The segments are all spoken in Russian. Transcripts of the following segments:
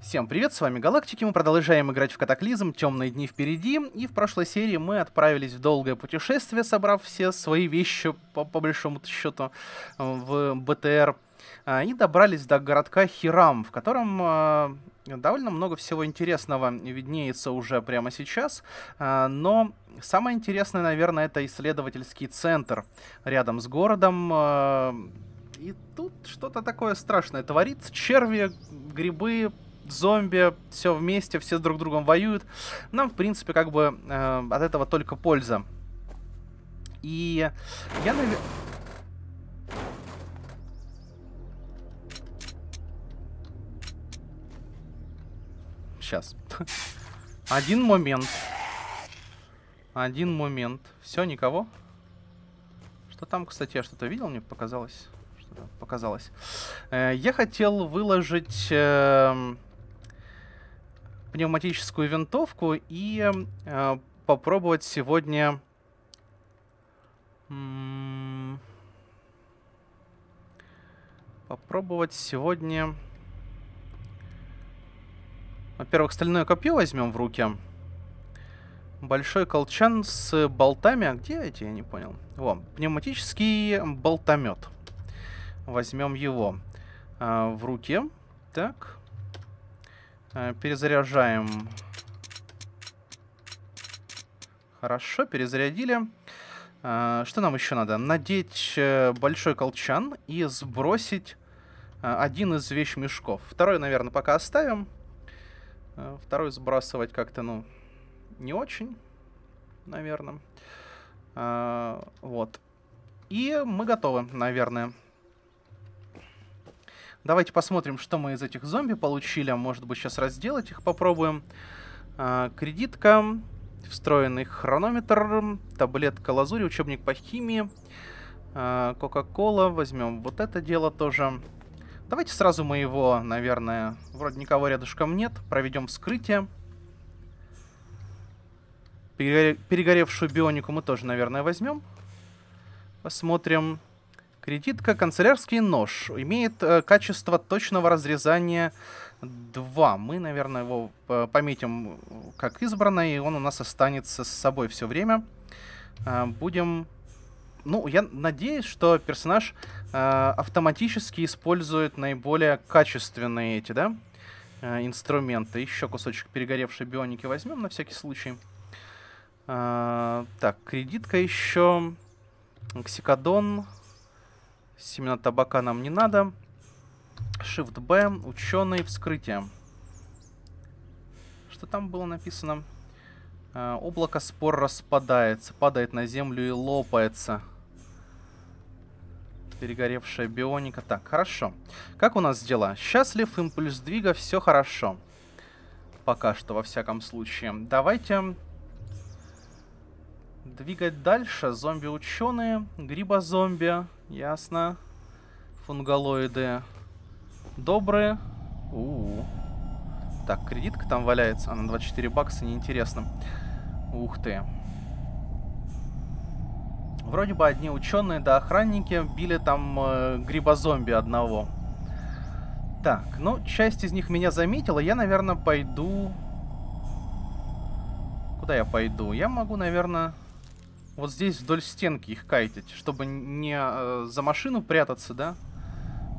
Всем привет, с вами Галактики, мы продолжаем играть в Катаклизм, темные дни впереди, и в прошлой серии мы отправились в долгое путешествие, собрав все свои вещи, по, по большому счету, в БТР, а, и добрались до городка Хирам, в котором а, довольно много всего интересного виднеется уже прямо сейчас, а, но самое интересное, наверное, это исследовательский центр рядом с городом, и тут что-то такое страшное творится, черви, грибы, зомби, все вместе, все с друг другом воюют. Нам, в принципе, как бы э, от этого только польза. И я, наверное... Сейчас. Один момент. Один момент. Все, никого? Что там, кстати, я что-то видел, мне показалось. Что-то показалось. Э, я хотел выложить... Э, пневматическую винтовку и э, попробовать сегодня... Попробовать сегодня... Во-первых, стальное копье возьмем в руки. Большой колчан с болтами. А где эти? Я не понял. Во, пневматический болтомет. Возьмем его э, в руки. Так. Э, перезаряжаем. Хорошо, перезарядили. Э, что нам еще надо? Надеть э, большой колчан и сбросить один из вещмешков. Второй, наверное, пока оставим. Второй сбрасывать как-то, ну, не очень, наверное. Вот. И мы готовы, наверное. Давайте посмотрим, что мы из этих зомби получили. Может быть, сейчас разделать их попробуем. А, кредитка, встроенный хронометр, таблетка лазури, учебник по химии, а, кока-кола. Возьмем вот это дело тоже. Давайте сразу мы его, наверное, вроде никого рядышком нет, проведем вскрытие. Перегоревшую бионику мы тоже, наверное, возьмем. Посмотрим. Кредитка канцелярский нож. Имеет э, качество точного разрезания 2. Мы, наверное, его э, пометим как избранное, и он у нас останется с собой все время. Э, будем... Ну, я надеюсь, что персонаж э, автоматически использует наиболее качественные эти, да, э, инструменты. Еще кусочек перегоревшей бионики возьмем на всякий случай. Э, так, кредитка еще. Ксикодон. Семена табака нам не надо. Shift B, ученый, вскрытие. Что там было написано? Э, облако спор распадается, падает на землю и лопается. Перегоревшая бионика. Так, хорошо. Как у нас дела? Счастлив, импульс двига, все хорошо. Пока что, во всяком случае. Давайте двигать дальше. Зомби-ученые, гриба-зомби. Ясно. Фунгалоиды добрые. У -у -у. Так, кредитка там валяется. Она 24 бакса, неинтересно. Ух ты. Вроде бы одни ученые да охранники били там э, гриба-зомби одного. Так, ну, часть из них меня заметила. Я, наверное, пойду... Куда я пойду? Я могу, наверное вот здесь вдоль стенки их кайтить, чтобы не э, за машину прятаться, да,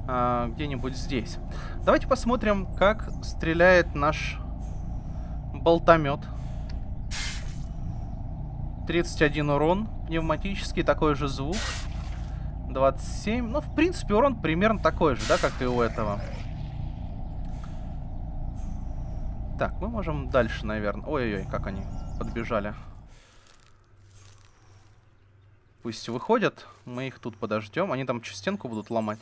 а, где-нибудь здесь. Давайте посмотрим, как стреляет наш болтомет. 31 урон, пневматический такой же звук. 27, ну, в принципе, урон примерно такой же, да, как и у этого. Так, мы можем дальше, наверное. Ой-ой-ой, как они подбежали. Пусть выходят, мы их тут подождем. Они там стенку будут ломать.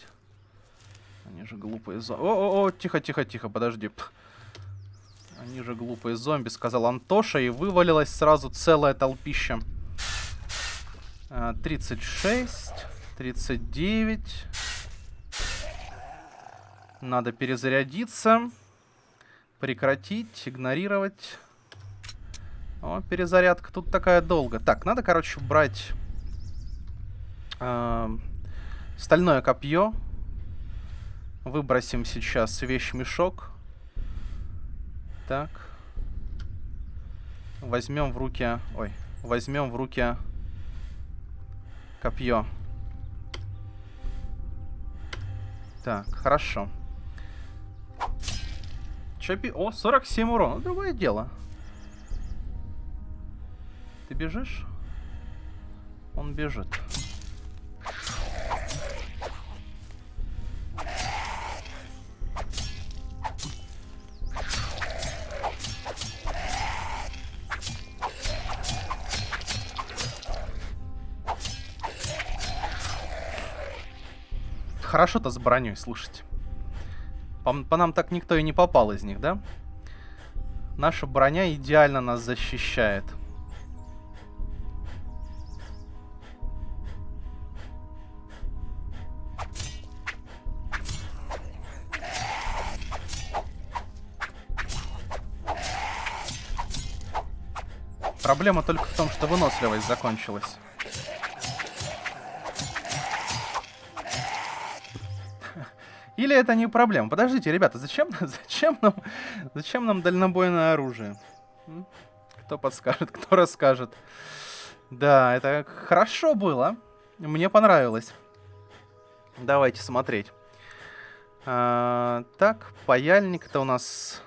Они же глупые зомби. О-о-о, тихо-тихо-тихо, подожди. Они же глупые зомби, сказал Антоша, и вывалилась сразу целая толпища. 36, 39. Надо перезарядиться. Прекратить, игнорировать. О, перезарядка тут такая долго. Так, надо, короче, брать стальное копье. Выбросим сейчас вещь-мешок. Так. Возьмем в руки... Ой. Возьмем в руки копье. Так, хорошо. Чапи... О, 47 урона. Другое дело. Ты бежишь? Он бежит. Хорошо-то с броней, слушайте. По, по нам так никто и не попал из них, да? Наша броня идеально нас защищает. Проблема только в том, что выносливость закончилась. Или это не проблема? Подождите, ребята, зачем, зачем, нам, зачем нам дальнобойное оружие? Кто подскажет, кто расскажет? Да, это хорошо было. Мне понравилось. Давайте смотреть. А, так, паяльник-то у нас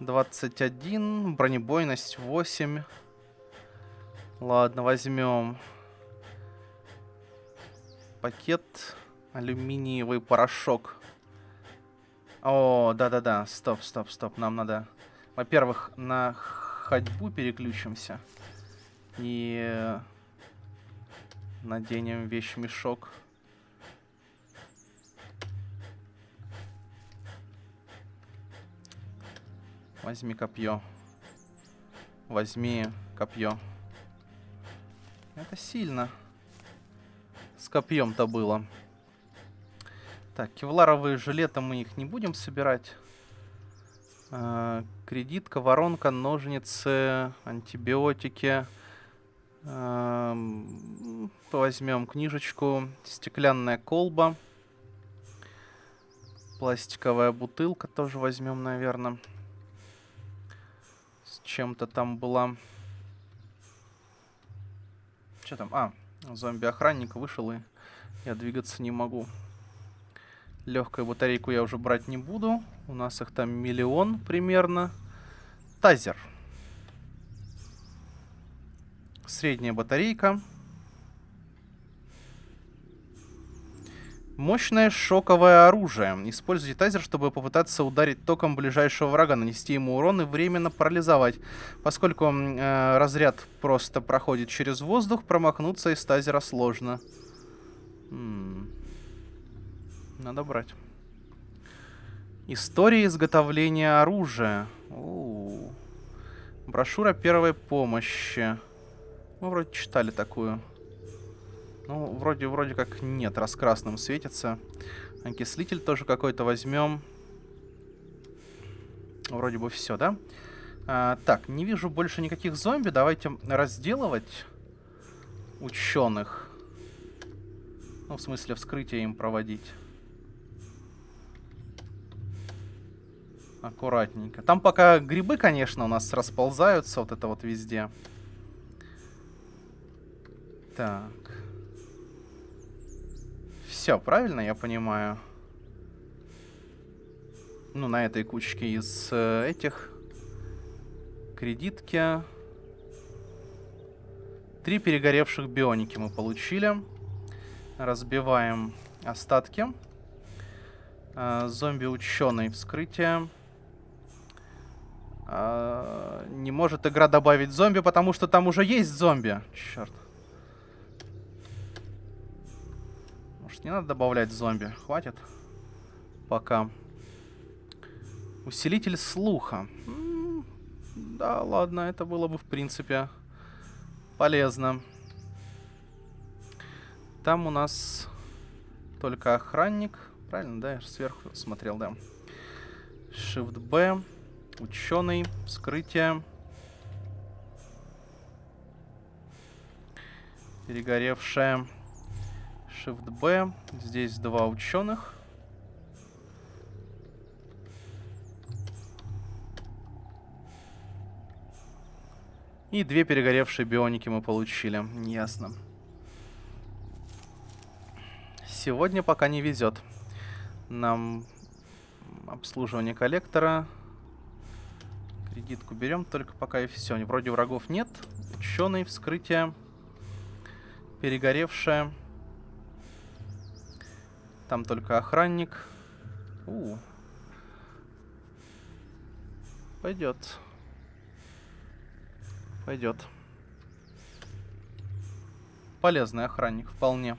21, бронебойность 8. Ладно, возьмем пакет, алюминиевый порошок. О, да-да-да, стоп, стоп, стоп, нам надо... Во-первых, на ходьбу переключимся. И наденем вещь-мешок. Возьми копье. Возьми копье. Это сильно. С копьем-то было. Так, кевларовые жилеты мы их не будем собирать. А, кредитка, воронка, ножницы, антибиотики. А, возьмем книжечку. Стеклянная колба. Пластиковая бутылка тоже возьмем, наверное чем-то там была. Что там? А, зомби-охранник вышел, и я двигаться не могу. Легкую батарейку я уже брать не буду. У нас их там миллион примерно. Тазер. Средняя батарейка. Мощное шоковое оружие. Используйте тазер, чтобы попытаться ударить током ближайшего врага, нанести ему урон и временно парализовать. Поскольку э, разряд просто проходит через воздух, промахнуться из тазера сложно. М -м. Надо брать. История изготовления оружия. У -у -у. Брошюра первой помощи. Мы вроде читали такую. Ну, вроде, вроде как нет, раз красным светится. Окислитель тоже какой-то возьмем. Вроде бы все, да? А, так, не вижу больше никаких зомби. Давайте разделывать ученых. Ну, в смысле, вскрытие им проводить. Аккуратненько. Там пока грибы, конечно, у нас расползаются вот это вот везде. Так. Все, правильно я понимаю? Ну, на этой кучке из э, этих. Кредитки. Три перегоревших бионики мы получили. Разбиваем остатки. Э, Зомби-ученый. Вскрытие. Э, не может игра добавить зомби, потому что там уже есть зомби. Черт. Не надо добавлять зомби. Хватит. Пока. Усилитель слуха. Да, ладно, это было бы, в принципе, полезно. Там у нас только охранник. Правильно, да? Я сверху смотрел, да. Shift-B. Ученый, вскрытие. Перегоревшая. Shift B. Здесь два ученых. И две перегоревшие бионики мы получили. Ясно. Сегодня пока не везет. Нам обслуживание коллектора Кредитку берем только пока и все. Вроде врагов нет. Ученый, вскрытие. Перегоревшая. Там только охранник. У. Пойдет. Пойдет. Полезный охранник вполне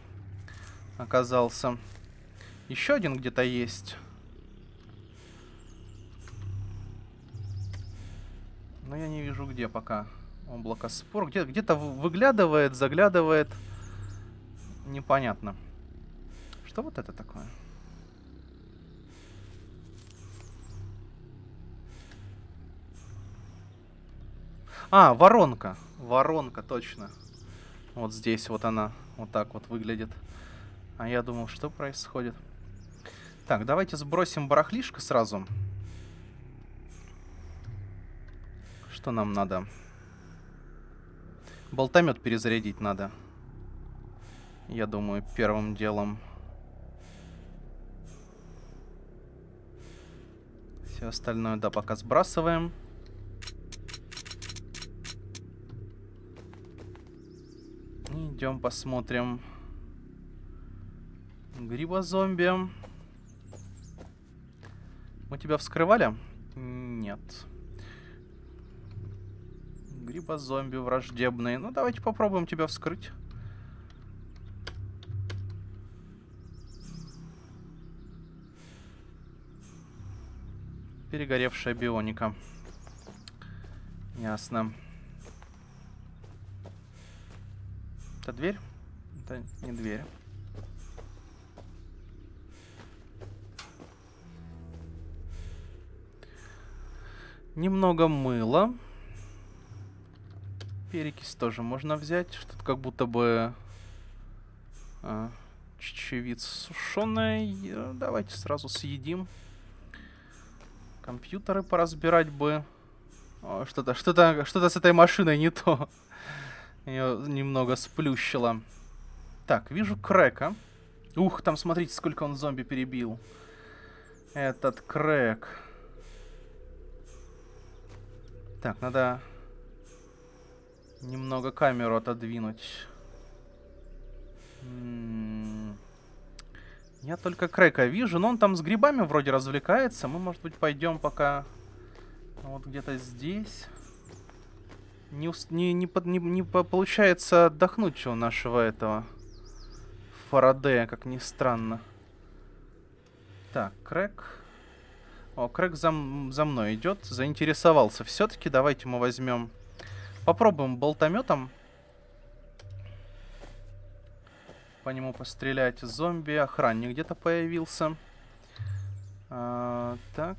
оказался. Еще один где-то есть. Но я не вижу где пока. Облако спор. Где- где-то выглядывает, заглядывает. Непонятно. Что вот это такое? А, воронка. Воронка, точно. Вот здесь вот она. Вот так вот выглядит. А я думал, что происходит. Так, давайте сбросим барахлишко сразу. Что нам надо? Болтомет перезарядить надо. Я думаю, первым делом. Все остальное, да, пока сбрасываем. Идем посмотрим. Гриба-зомби. Мы тебя вскрывали? Нет. Гриба-зомби враждебные. Ну, давайте попробуем тебя вскрыть. Перегоревшая бионика. Ясно. Это дверь? Это не дверь. Немного мыла. Перекись тоже можно взять. Что-то как будто бы а, чечевица сушеная. Давайте сразу съедим. Компьютеры поразбирать бы. Что-то, что-то, что-то с этой машиной не то. Ее немного сплющило. Так, вижу Крэка. Ух, там смотрите, сколько он зомби перебил. Этот Крэк. Так, надо немного камеру отодвинуть. Я только Крэка вижу, но он там с грибами вроде развлекается. Мы, может быть, пойдем пока вот где-то здесь не, не, не, не, не получается отдохнуть у нашего этого Фарадея, как ни странно. Так, Крэк. О, Крэк за, за мной идет. Заинтересовался. Все-таки давайте мы возьмем... Попробуем болтометом. По нему пострелять. Зомби. Охранник где-то появился. А, так...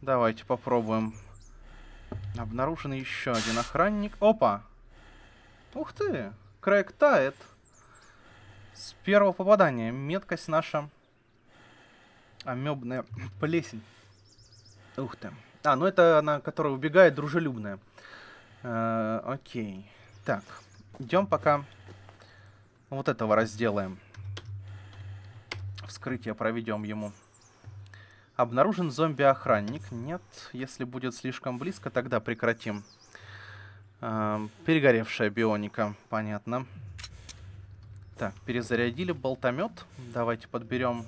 Давайте попробуем. Обнаружен еще один охранник. Опа! Ух ты! Крэг тает. С первого попадания. Меткость наша. Амебная плесень. Ух ты. А, ну это она, которая убегает, дружелюбная. Э окей. Так. Идем пока вот этого разделаем. Вскрытие проведем ему. Обнаружен зомби-охранник. Нет, если будет слишком близко, тогда прекратим. Э, перегоревшая бионика, понятно. Так, перезарядили болтомет. Давайте подберем...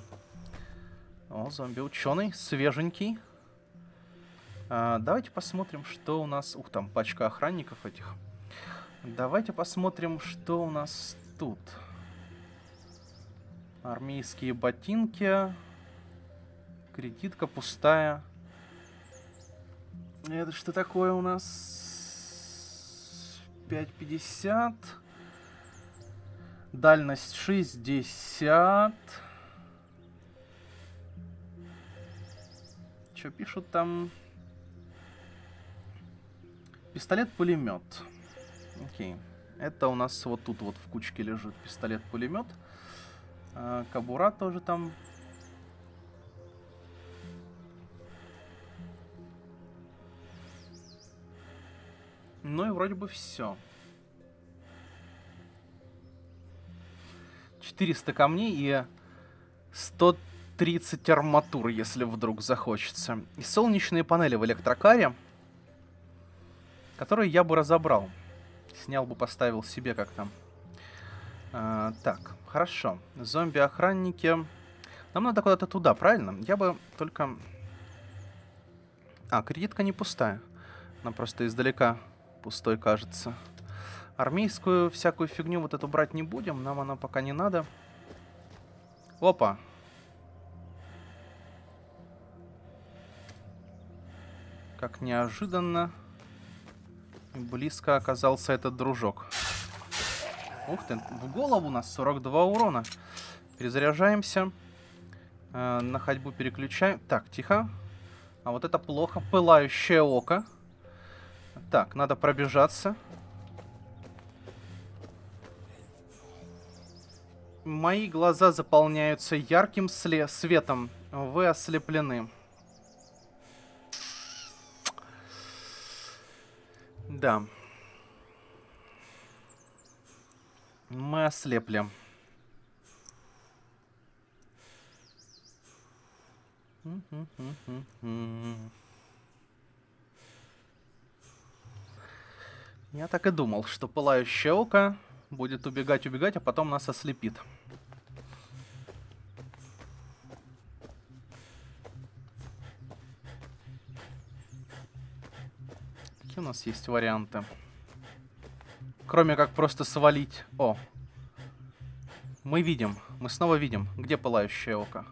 О, зомби-ученый, свеженький. Э, давайте посмотрим, что у нас... Ух, там пачка охранников этих. Давайте посмотрим, что у нас тут. Армейские ботинки. Кредитка пустая. Это что такое у нас? 5.50. Дальность 60. Что пишут там? Пистолет-пулемет. Окей. Это у нас вот тут вот в кучке лежит пистолет-пулемет. А, кабура тоже там. Ну и вроде бы все. 400 камней и 130 арматур, если вдруг захочется. И солнечные панели в электрокаре которые я бы разобрал. Снял бы, поставил себе как там. А, так, хорошо. Зомби-охранники. Нам надо куда-то туда, правильно? Я бы только... А, кредитка не пустая. Она просто издалека пустой кажется. Армейскую всякую фигню вот эту брать не будем. Нам она пока не надо. Опа. Как неожиданно близко оказался этот дружок. Ух ты, в голову у нас 42 урона. Перезаряжаемся. Э, на ходьбу переключаем. Так, тихо. А вот это плохо. Пылающее око. Так, надо пробежаться. Мои глаза заполняются ярким светом. Вы ослеплены. Да. Мы ослепли. Я так и думал, что пылающее око будет убегать, убегать, а потом нас ослепит. Какие у нас есть варианты? Кроме как просто свалить. О. Мы видим. Мы снова видим. Где пылающее око?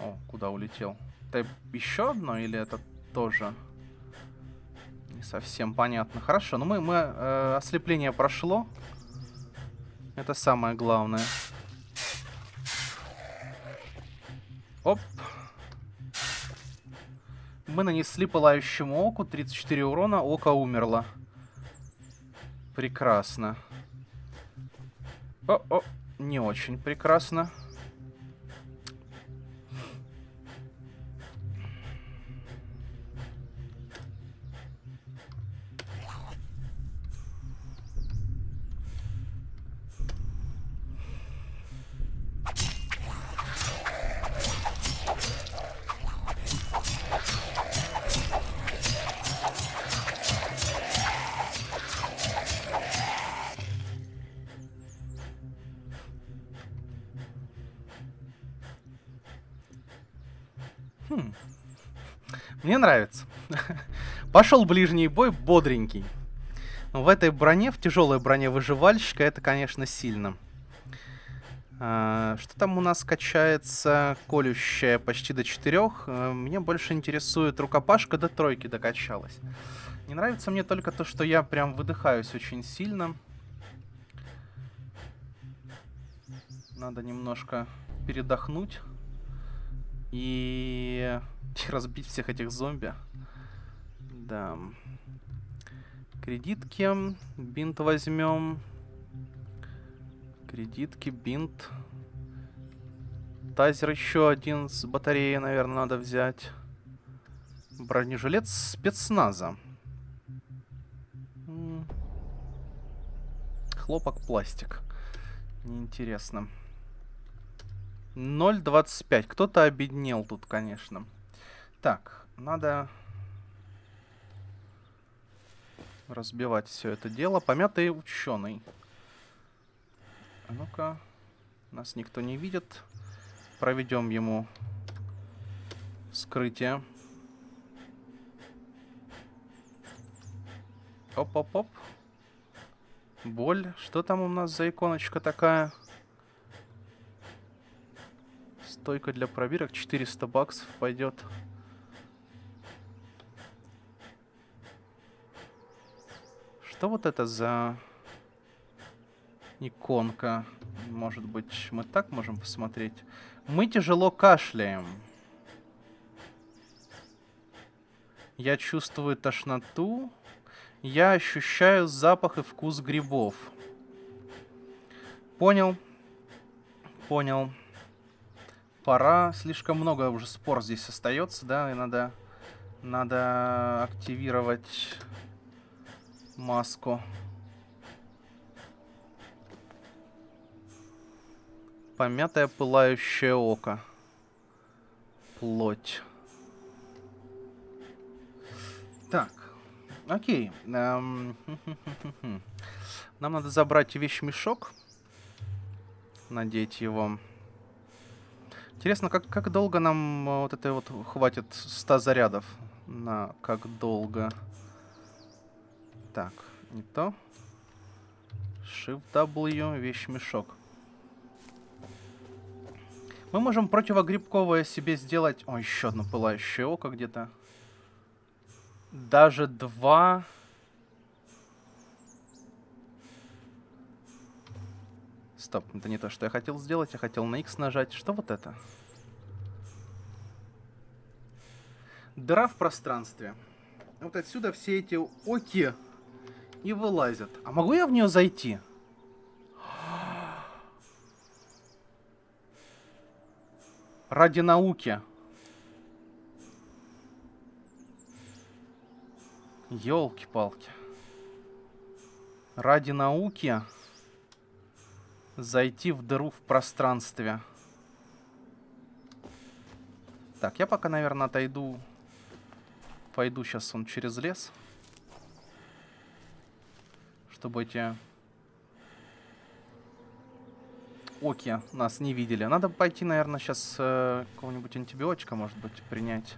О, куда улетел? Это еще одно или это тоже? Не совсем понятно. Хорошо, ну мы, мы э, ослепление прошло. Это самое главное. Оп. Мы нанесли пылающему оку 34 урона, око умерло. Прекрасно. О-о, не очень прекрасно. Нравится. Пошел ближний бой бодренький. В этой броне, в тяжелой броне выживальщика, это, конечно, сильно. А, что там у нас качается? Колющая почти до четырех. А, меня больше интересует рукопашка до тройки докачалась. Не нравится мне только то, что я прям выдыхаюсь очень сильно. Надо немножко передохнуть и разбить всех этих зомби. Да. Кредитки. Бинт возьмем. Кредитки, бинт. Тазер еще один с батареей, наверное, надо взять. Бронежилет спецназа. Хлопок, пластик. Неинтересно. 0.25. Кто-то обеднел тут, конечно. Так, надо разбивать все это дело. Помятый ученый. А ну-ка. Нас никто не видит. Проведем ему вскрытие. Оп-оп-оп. Боль. Что там у нас за иконочка такая? Стойка для пробирок 400 баксов пойдет. Что вот это за иконка? Может быть, мы так можем посмотреть? Мы тяжело кашляем. Я чувствую тошноту. Я ощущаю запах и вкус грибов. Понял. Понял пора. Слишком много уже спор здесь остается, да, и надо, надо активировать маску. Помятое пылающее око. Плоть. Так. Окей. Эм, Нам надо забрать вещмешок. Надеть его. Интересно, как, как долго нам э, вот это вот хватит 100 зарядов? На как долго? Так, не то. Shift W, вещмешок. Мы можем противогрибковое себе сделать... О, еще одно пылающее око где-то. Даже два... Стоп, это не то, что я хотел сделать. Я хотел на X нажать. Что вот это? Дыра в пространстве. Вот отсюда все эти оки и вылазят. А могу я в нее зайти? Ради науки. Ёлки-палки. Ради науки зайти в дыру в пространстве. Так, я пока, наверное, отойду. Пойду сейчас он через лес. Чтобы эти оки нас не видели. Надо пойти, наверное, сейчас э, какого-нибудь антибиотика, может быть, принять.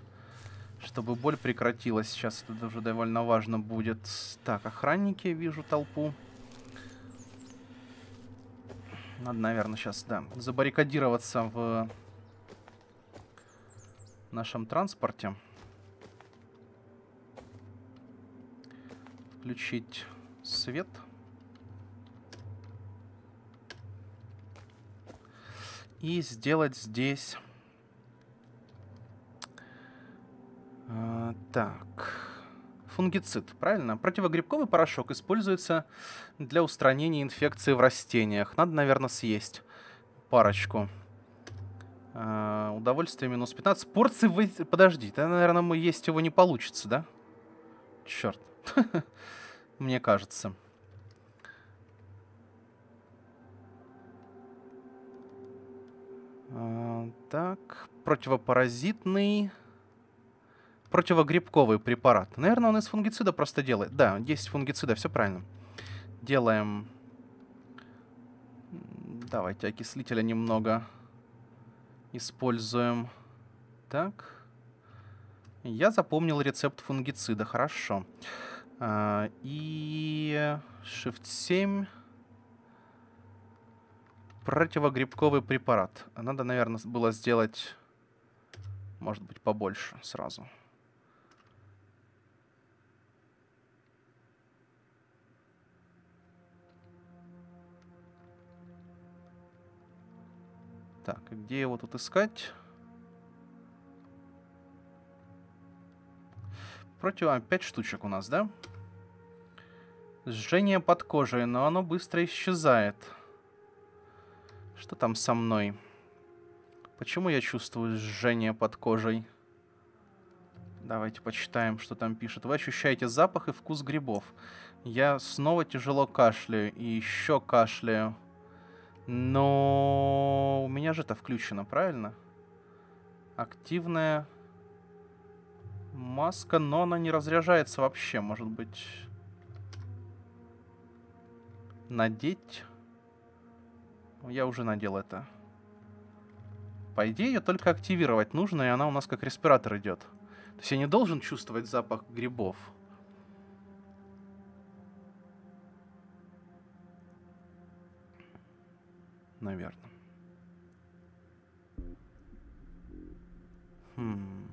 Чтобы боль прекратилась. Сейчас это уже довольно важно будет. Так, охранники, вижу толпу. Надо, наверное, сейчас, да, забаррикадироваться в нашем транспорте. Включить свет. И сделать здесь... А, так... Фунгицид, правильно? Противогрибковый порошок используется для устранения инфекции в растениях. Надо, наверное, съесть парочку. А, удовольствие минус 15. Порции вы... Подожди, да, наверное, мы есть его не получится, да? Черт. Мне кажется. А, так, противопаразитный противогрибковый препарат. Наверное, он из фунгицида просто делает. Да, 10 фунгицида, все правильно. Делаем... Давайте окислителя немного используем. Так. Я запомнил рецепт фунгицида, хорошо. А, и Shift 7 противогрибковый препарат. Надо, наверное, было сделать, может быть, побольше сразу. Так, где его тут искать? Против... А, 5 штучек у нас, да? Жжение под кожей, но оно быстро исчезает. Что там со мной? Почему я чувствую жжение под кожей? Давайте почитаем, что там пишет. Вы ощущаете запах и вкус грибов. Я снова тяжело кашляю и еще кашляю. Но у меня же это включено, правильно? Активная маска, но она не разряжается вообще. Может быть, надеть? Я уже надел это. По идее, ее только активировать нужно, и она у нас как респиратор идет. То есть я не должен чувствовать запах грибов. Наверное. Хм.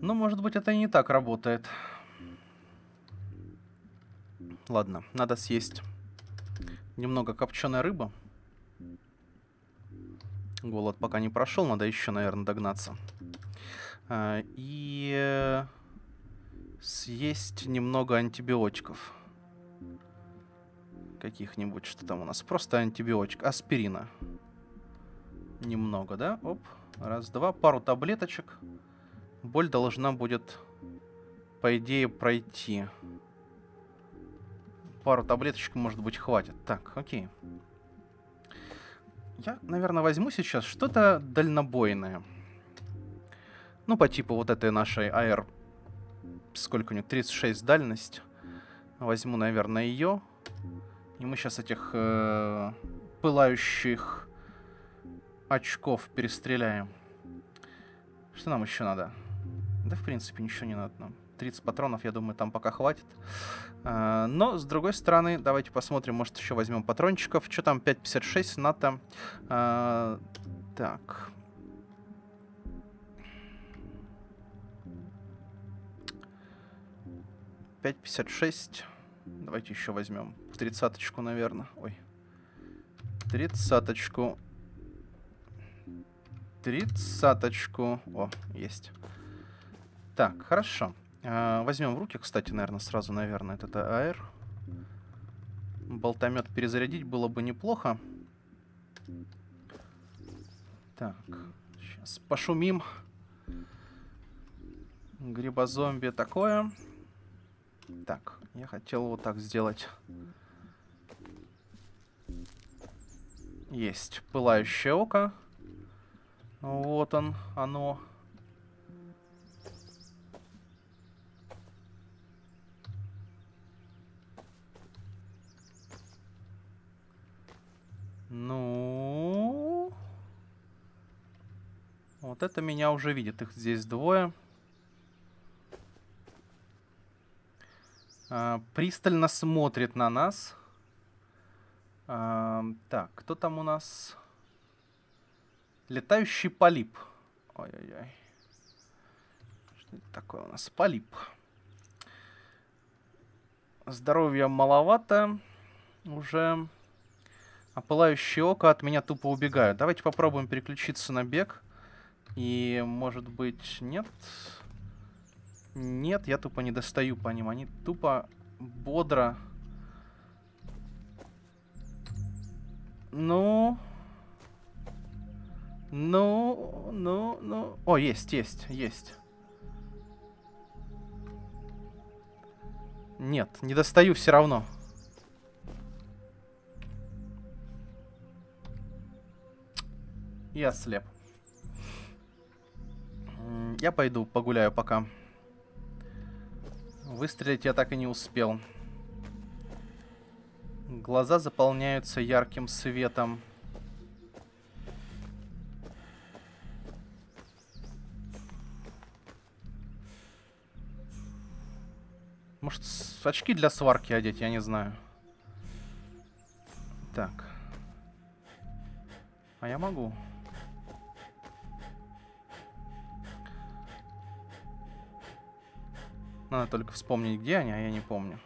Ну, может быть, это и не так работает. Ладно, надо съесть немного копченой рыбы. Голод пока не прошел, надо еще, наверное, догнаться. А, и съесть немного антибиотиков. каких-нибудь. Что там у нас? Просто антибиотик. Аспирина. Немного, да? Оп. Раз, два. Пару таблеточек. Боль должна будет, по идее, пройти. Пару таблеточек, может быть, хватит. Так, окей. Я, наверное, возьму сейчас что-то дальнобойное. Ну, по типу вот этой нашей AR. Сколько у нее? 36 дальность. Возьму, наверное, ее. И мы сейчас этих э, пылающих очков перестреляем. Что нам еще надо? Да, в принципе, ничего не надо нам. 30 патронов, я думаю, там пока хватит. А, но, с другой стороны, давайте посмотрим, может, еще возьмем патрончиков. Что там, 5.56 НАТО. А, так. Пять пятьдесят шесть. Давайте еще возьмем. Тридцаточку, наверное. Ой. Тридцаточку. Тридцаточку. О, есть. Так, хорошо. А, возьмем в руки, кстати, наверное, сразу, наверное, этот АР. Болтомет перезарядить было бы неплохо. Так, сейчас пошумим. Грибозомби такое. Так, я хотел вот так сделать. Есть пылающее око. Вот он, оно. Ну... Вот это меня уже видит. Их здесь двое. А, пристально смотрит на нас. А, так, кто там у нас? Летающий полип. Ой-ой-ой. Что это такое у нас? Полип. Здоровья маловато. Уже... А пылающее око от меня тупо убегают. Давайте попробуем переключиться на бег. И, может быть, нет? Нет, я тупо не достаю по ним. Они тупо бодро... Ну... Ну, ну, ну... О, есть, есть, есть. Нет, не достаю все равно. Я слеп. Я пойду погуляю пока. Выстрелить я так и не успел. Глаза заполняются ярким светом. Может, очки для сварки одеть, я не знаю. Так. А я могу. Надо только вспомнить, где они, а я не помню.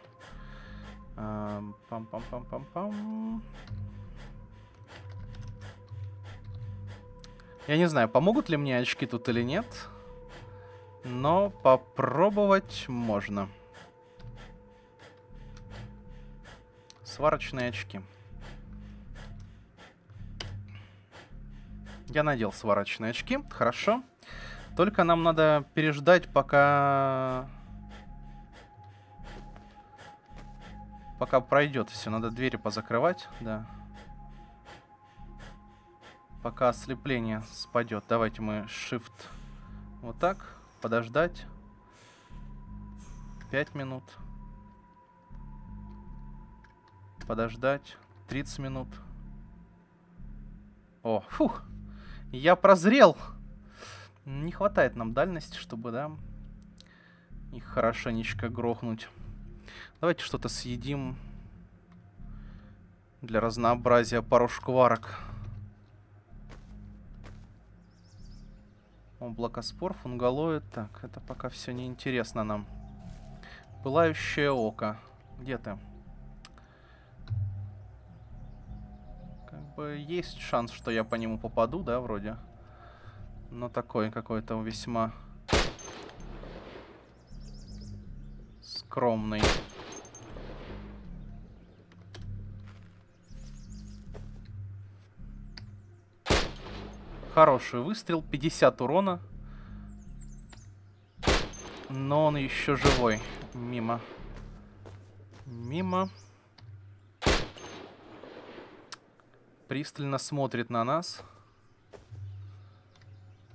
Пам-пам-пам-пам-пам. Я не знаю, помогут ли мне очки тут или нет. Но попробовать можно. Сварочные очки. Я надел сварочные очки. Хорошо. Только нам надо переждать, пока Пока пройдет все, надо двери позакрывать, да. Пока ослепление спадет. Давайте мы shift вот так, подождать. 5 минут. Подождать. 30 минут. О, фух. Я прозрел. Не хватает нам дальности, чтобы, да, их хорошенечко грохнуть. Давайте что-то съедим. Для разнообразия пару шкварок. Облакоспор, фунгалоид. Так, это пока все неинтересно нам. Пылающее око. Где ты? Как бы есть шанс, что я по нему попаду, да, вроде. Но такой какой-то весьма скромный. Хороший выстрел, 50 урона. Но он еще живой. Мимо. Мимо. Пристально смотрит на нас.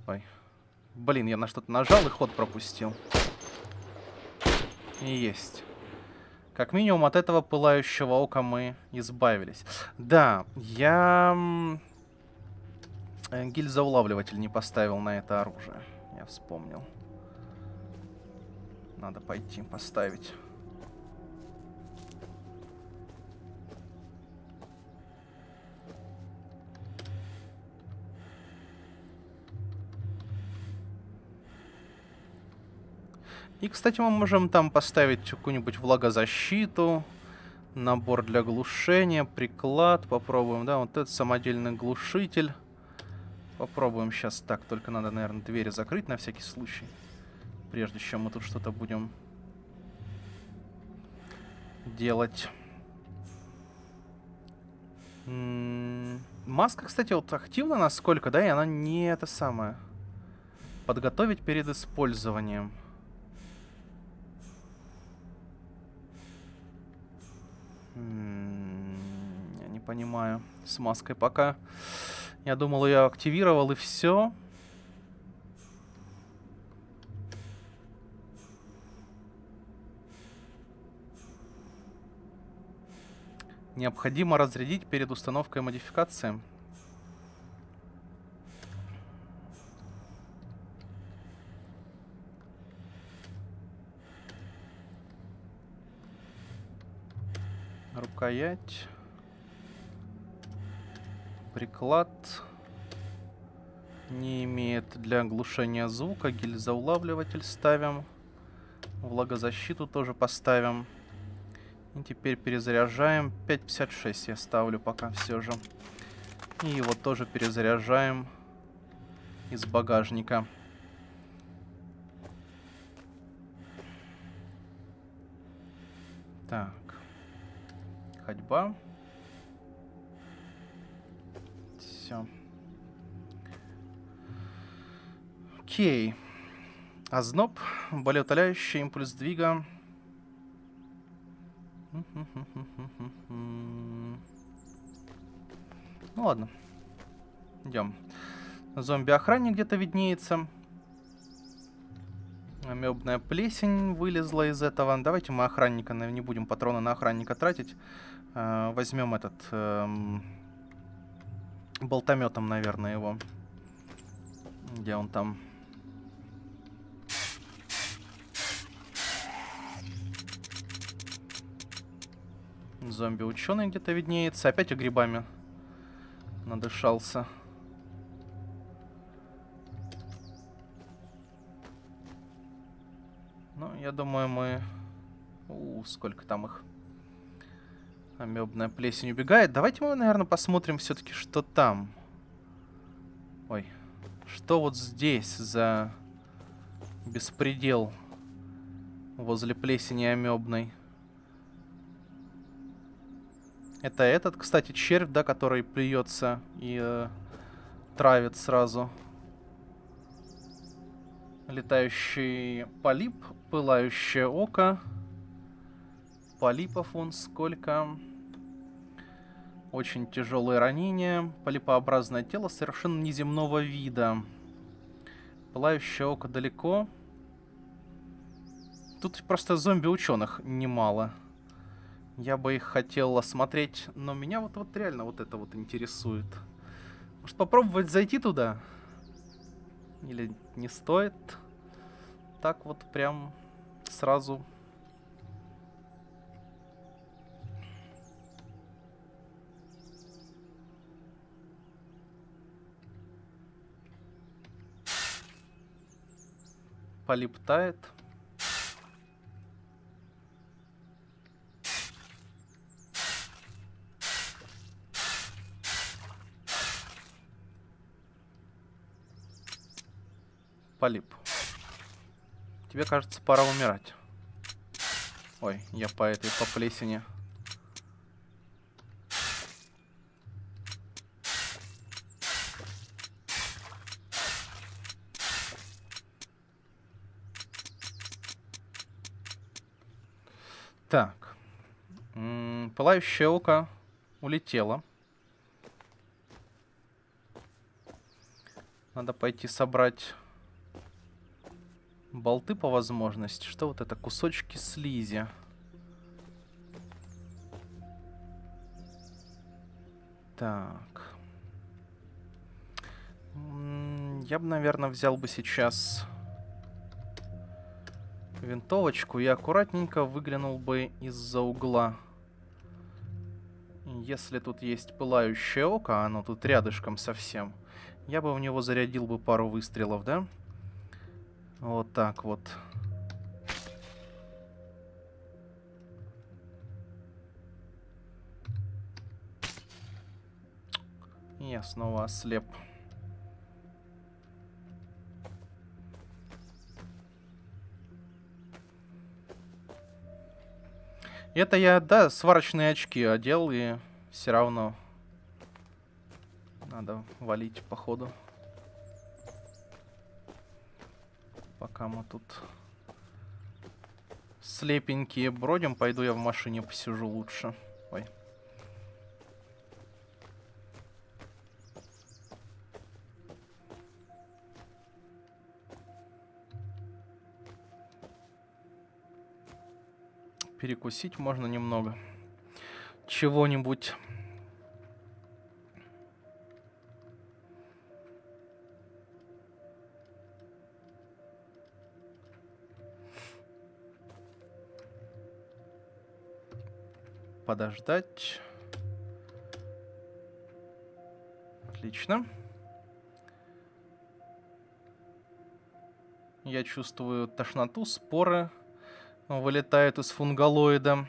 Ой. Блин, я на что-то нажал и ход пропустил. Есть. Как минимум от этого пылающего ока мы избавились. Да, я... Э, гильзоулавливатель не поставил на это оружие. Я вспомнил. Надо пойти поставить. И, кстати, мы можем там поставить какую-нибудь влагозащиту, набор для глушения, приклад. Попробуем, да, вот этот самодельный глушитель. Попробуем сейчас так, только надо, наверное, двери закрыть на всякий случай. Прежде чем мы тут что-то будем делать. М -м маска, кстати, вот активна насколько, да, и она не это самое. Подготовить перед использованием. Я не понимаю. С маской пока. Я думал, я активировал и все. Необходимо разрядить перед установкой модификации. Рукоять. Приклад. Не имеет для оглушения звука. Гильзоулавливатель ставим. Влагозащиту тоже поставим. И теперь перезаряжаем. 5.56 я ставлю пока все же. И его тоже перезаряжаем из багажника. Так. Ходьба. Все. Окей. Озноб, болеутоляющий импульс двига. Ну ладно. Идем. Зомби-охранник где-то виднеется. Амебная плесень вылезла из этого. Давайте мы охранника, не будем патроны на охранника тратить. Э, возьмем этот... Болтометом, наверное, его. Где он там? Зомби-ученый где-то виднеется. Опять и грибами надышался. Ну, я думаю, мы... У, сколько там их. Амебная плесень убегает. Давайте мы, наверное, посмотрим все-таки, что там. Ой. Что вот здесь за беспредел возле плесени амебной? Это этот, кстати, червь, да, который плюется и э, травит сразу. Летающий полип, пылающее око. Полипов он сколько? Очень тяжелые ранения. Полипообразное тело совершенно неземного вида. Пылающее око далеко. Тут просто зомби-ученых немало. Я бы их хотел осмотреть, но меня вот, вот реально вот это вот интересует. Может попробовать зайти туда? Или не стоит? Так вот прям сразу Полип тает. Полип. Тебе, кажется, пора умирать. Ой, я по этой, по плесени. Так. М, Пылающее око улетело. Надо пойти собрать болты по возможности. Что вот это? Кусочки слизи. Так. М, Я бы, наверное, взял бы сейчас винтовочку и аккуратненько выглянул бы из-за угла. Если тут есть пылающее око, а оно тут рядышком совсем, я бы в него зарядил бы пару выстрелов, да? Вот так вот. Я снова ослеп. Это я, да, сварочные очки одел, и все равно надо валить по ходу. Пока мы тут слепенькие бродим, пойду я в машине посижу лучше. Перекусить можно немного. Чего-нибудь. Подождать. Отлично. Я чувствую тошноту, споры вылетают из фунгалоида.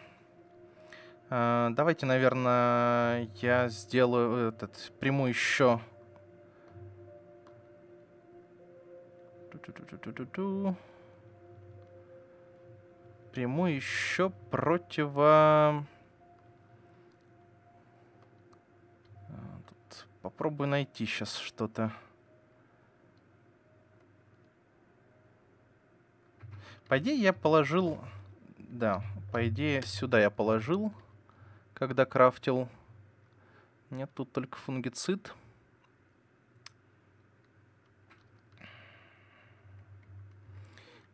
А, давайте, наверное, я сделаю этот, приму еще. Приму еще противо... А, попробую найти сейчас что-то. По идее, я положил... Да, по идее, сюда я положил, когда крафтил. Нет, тут только фунгицид.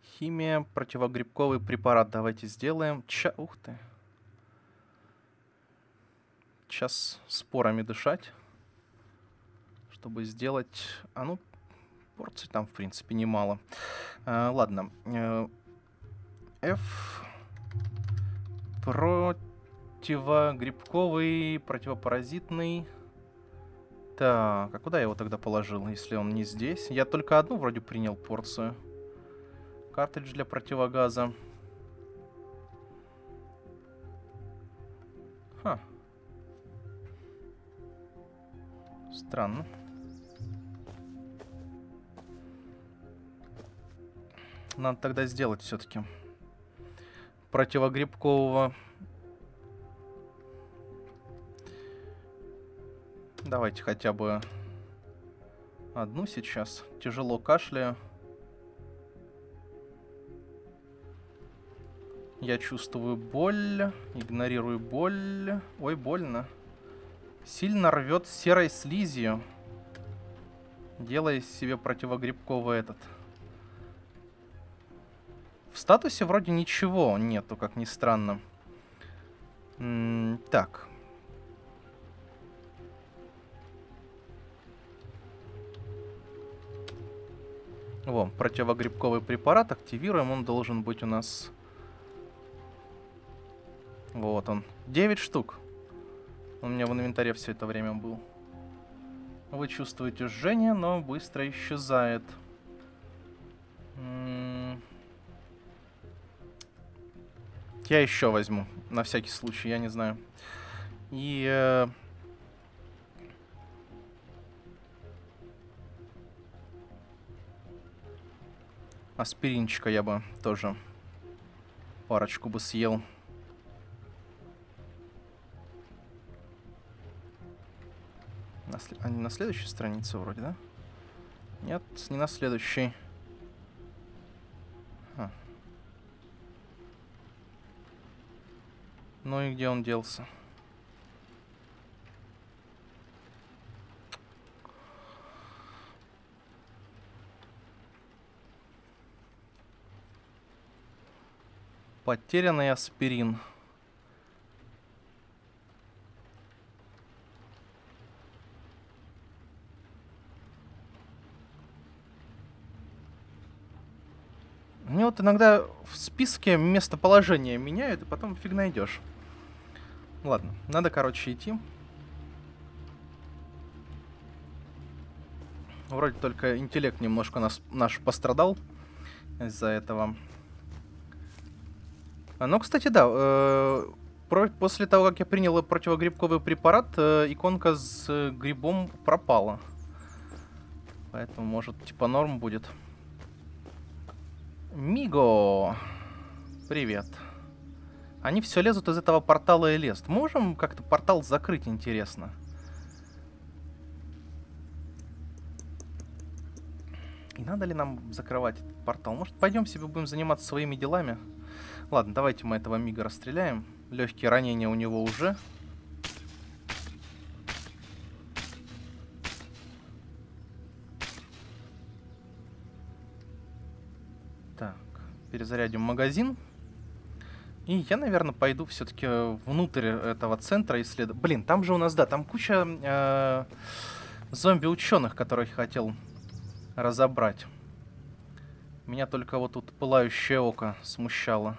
Химия, противогрибковый препарат. Давайте сделаем. Ча... Ух ты. Сейчас спорами дышать. Чтобы сделать... А ну, порций там, в принципе, немало. А, ладно. F. Противогрибковый, противопаразитный. Так, а куда я его тогда положил, если он не здесь? Я только одну вроде принял порцию. Картридж для противогаза. Ха. Странно. Надо тогда сделать все-таки противогрибкового. Давайте хотя бы одну сейчас. Тяжело кашляю. Я чувствую боль, игнорирую боль. Ой, больно. Сильно рвет серой слизью. Делая себе противогрибковый этот. В статусе вроде ничего нету, как ни странно. М, так. Во, противогрибковый препарат активируем. Он должен быть у нас... Вот он. 9 штук. У меня в инвентаре все это время был. Вы чувствуете жжение, но быстро исчезает. М, Я еще возьму, на всякий случай, я не знаю. И... э, Аспиринчика я бы тоже парочку бы съел. На Они на следующей странице вроде, да? Нет, не на следующей. А. Ну и где он делся? Потерянный аспирин. Мне вот иногда в списке местоположение меняют, и потом фиг найдешь. Ладно, надо, короче, идти. Вроде только интеллект немножко нас, наш пострадал из-за этого. А, ну, кстати, да, э, после того, как я принял противогрибковый препарат, э, иконка с грибом пропала. Поэтому, может, типа норм будет. Миго! Привет. Они все лезут из этого портала и лезут. Можем как-то портал закрыть, интересно? И надо ли нам закрывать этот портал? Может, пойдем себе будем заниматься своими делами? Ладно, давайте мы этого мига расстреляем. Легкие ранения у него уже. Так, перезарядим магазин. И я, наверное, пойду все-таки внутрь этого центра исследовать. Блин, там же у нас, да, там куча э, зомби-ученых, которых я хотел разобрать. Меня только вот тут пылающее око смущало.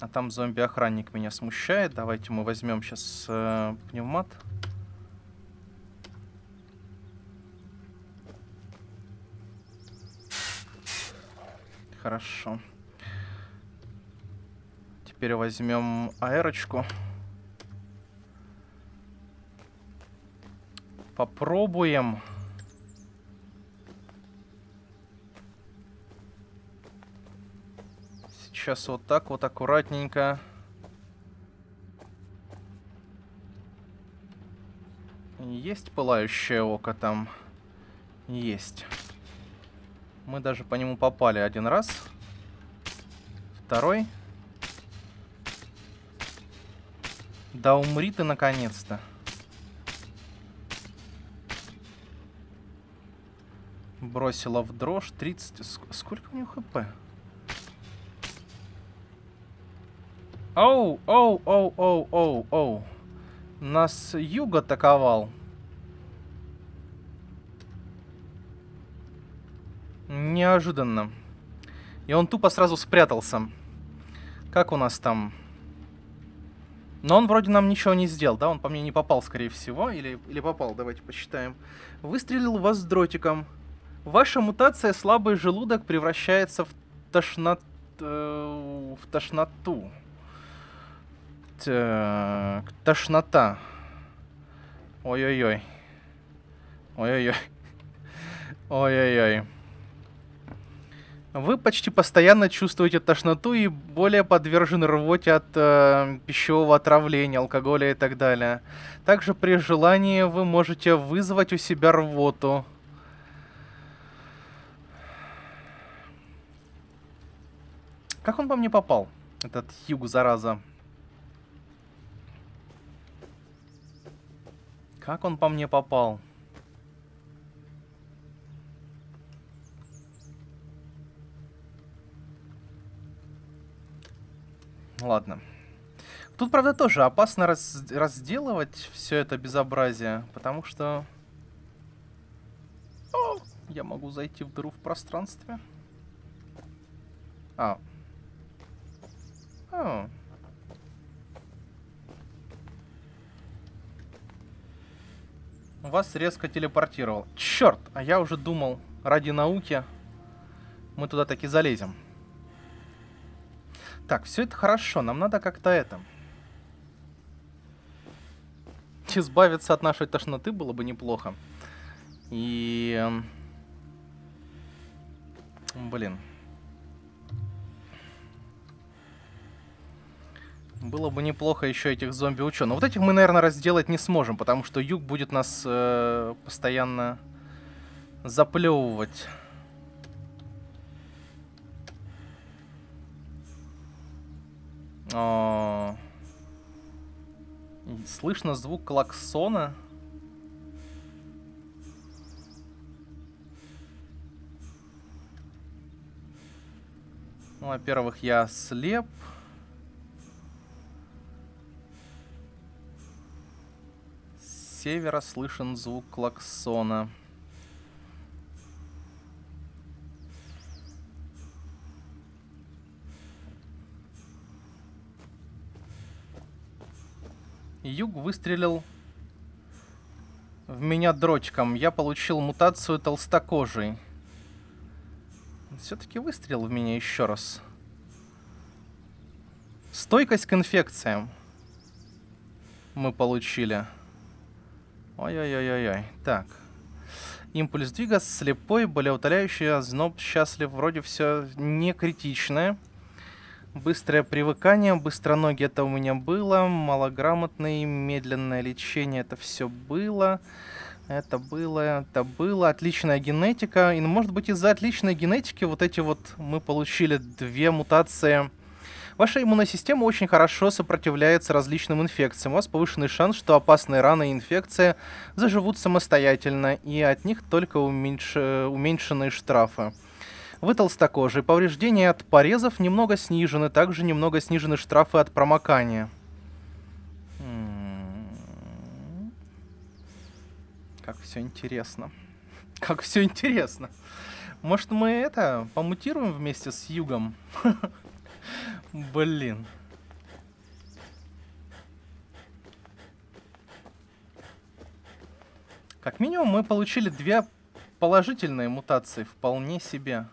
А там зомби-охранник меня смущает. Давайте мы возьмем сейчас э, пневмат. Хорошо. Теперь возьмем аэрочку. Попробуем. Сейчас вот так вот аккуратненько. Есть пылающее око там? Есть. Мы даже по нему попали один раз. Второй. Да умри ты наконец-то. Бросила в дрожь 30... Сколько у него хп? Оу, оу, оу, оу, оу, оу. Нас юг атаковал. Неожиданно. И он тупо сразу спрятался. Как у нас там? Но он вроде нам ничего не сделал, да? Он по мне не попал, скорее всего. Или, или попал, давайте посчитаем. Выстрелил вас с дротиком. Ваша мутация слабый желудок превращается в тошнот... Э, в тошноту. Так, тошнота. Ой-ой-ой. Ой-ой-ой. Ой-ой-ой. Вы почти постоянно чувствуете тошноту и более подвержены рвоте от э, пищевого отравления, алкоголя и так далее. Также при желании вы можете вызвать у себя рвоту. Как он по мне попал, этот Юг, зараза? Как он по мне попал? Ладно. Тут, правда, тоже опасно раз разделывать все это безобразие, потому что... О, я могу зайти в дыру в пространстве. А. О. Вас резко телепортировал. Черт, а я уже думал, ради науки мы туда таки залезем. Так, все это хорошо, нам надо как-то это... Избавиться от нашей тошноты было бы неплохо. И... Блин. Было бы неплохо еще этих зомби-ученых. Вот этих мы, наверное, разделать не сможем, потому что юг будет нас э, постоянно заплевывать. Слышно звук клаксона. Ну, во-первых, я слеп. С севера слышен звук клаксона. Юг выстрелил в меня дротиком. Я получил мутацию толстокожей. Все-таки выстрелил в меня еще раз. Стойкость к инфекциям мы получили. Ой-ой-ой-ой-ой. Так. Импульс двига, слепой, болеутоляющий, озноб, счастлив. Вроде все не критичное. Быстрое привыкание, быстроногие это у меня было. Малограмотное, медленное лечение это все было. Это было, это было. Отличная генетика. И, ну, может быть, из-за отличной генетики вот эти вот мы получили две мутации. Ваша иммунная система очень хорошо сопротивляется различным инфекциям. У вас повышенный шанс, что опасные раны и инфекции заживут самостоятельно, и от них только уменьш... уменьшенные штрафы. Вы толстокожий. Повреждения от порезов немного снижены. Также немного снижены штрафы от промокания. Как все интересно. Как все интересно. Может, мы это помутируем вместе с Югом? Блин. Как минимум мы получили две положительные мутации. Вполне себе.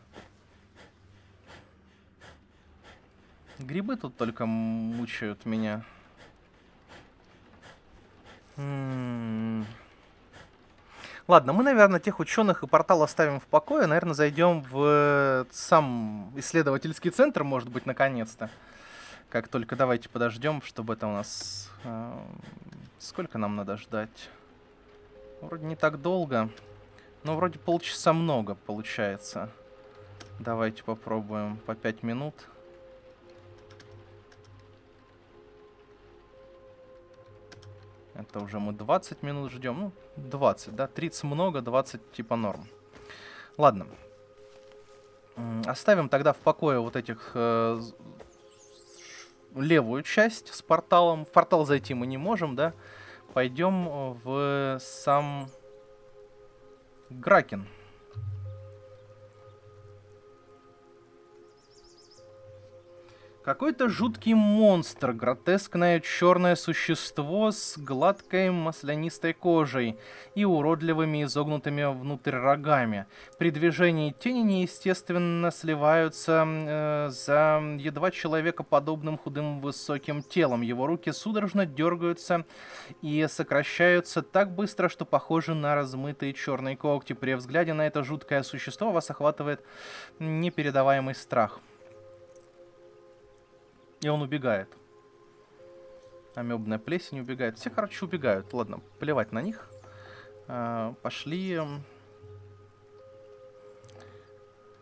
Грибы тут только мучают меня. Ладно, мы, наверное, тех ученых и портал оставим в покое. Наверное, зайдем в сам исследовательский центр, может быть, наконец-то. Как только давайте подождем, чтобы это у нас... Э, сколько нам надо ждать? Вроде не так долго. Но вроде полчаса много получается. Давайте попробуем по 5 минут. Это уже мы 20 минут ждем. Ну, 20, да? 30 много, 20 типа норм. Ладно. Оставим тогда в покое вот этих... Э, левую часть с порталом. В портал зайти мы не можем, да? Пойдем в сам... Гракен. Какой-то жуткий монстр, гротескное черное существо с гладкой маслянистой кожей и уродливыми изогнутыми внутрь рогами. При движении тени неестественно сливаются э, за едва человекоподобным худым высоким телом. Его руки судорожно дергаются и сокращаются так быстро, что похожи на размытые черные когти. При взгляде на это жуткое существо вас охватывает непередаваемый страх. И он убегает. Амебная плесень убегает. Все, короче, убегают. Ладно, плевать на них. А, пошли.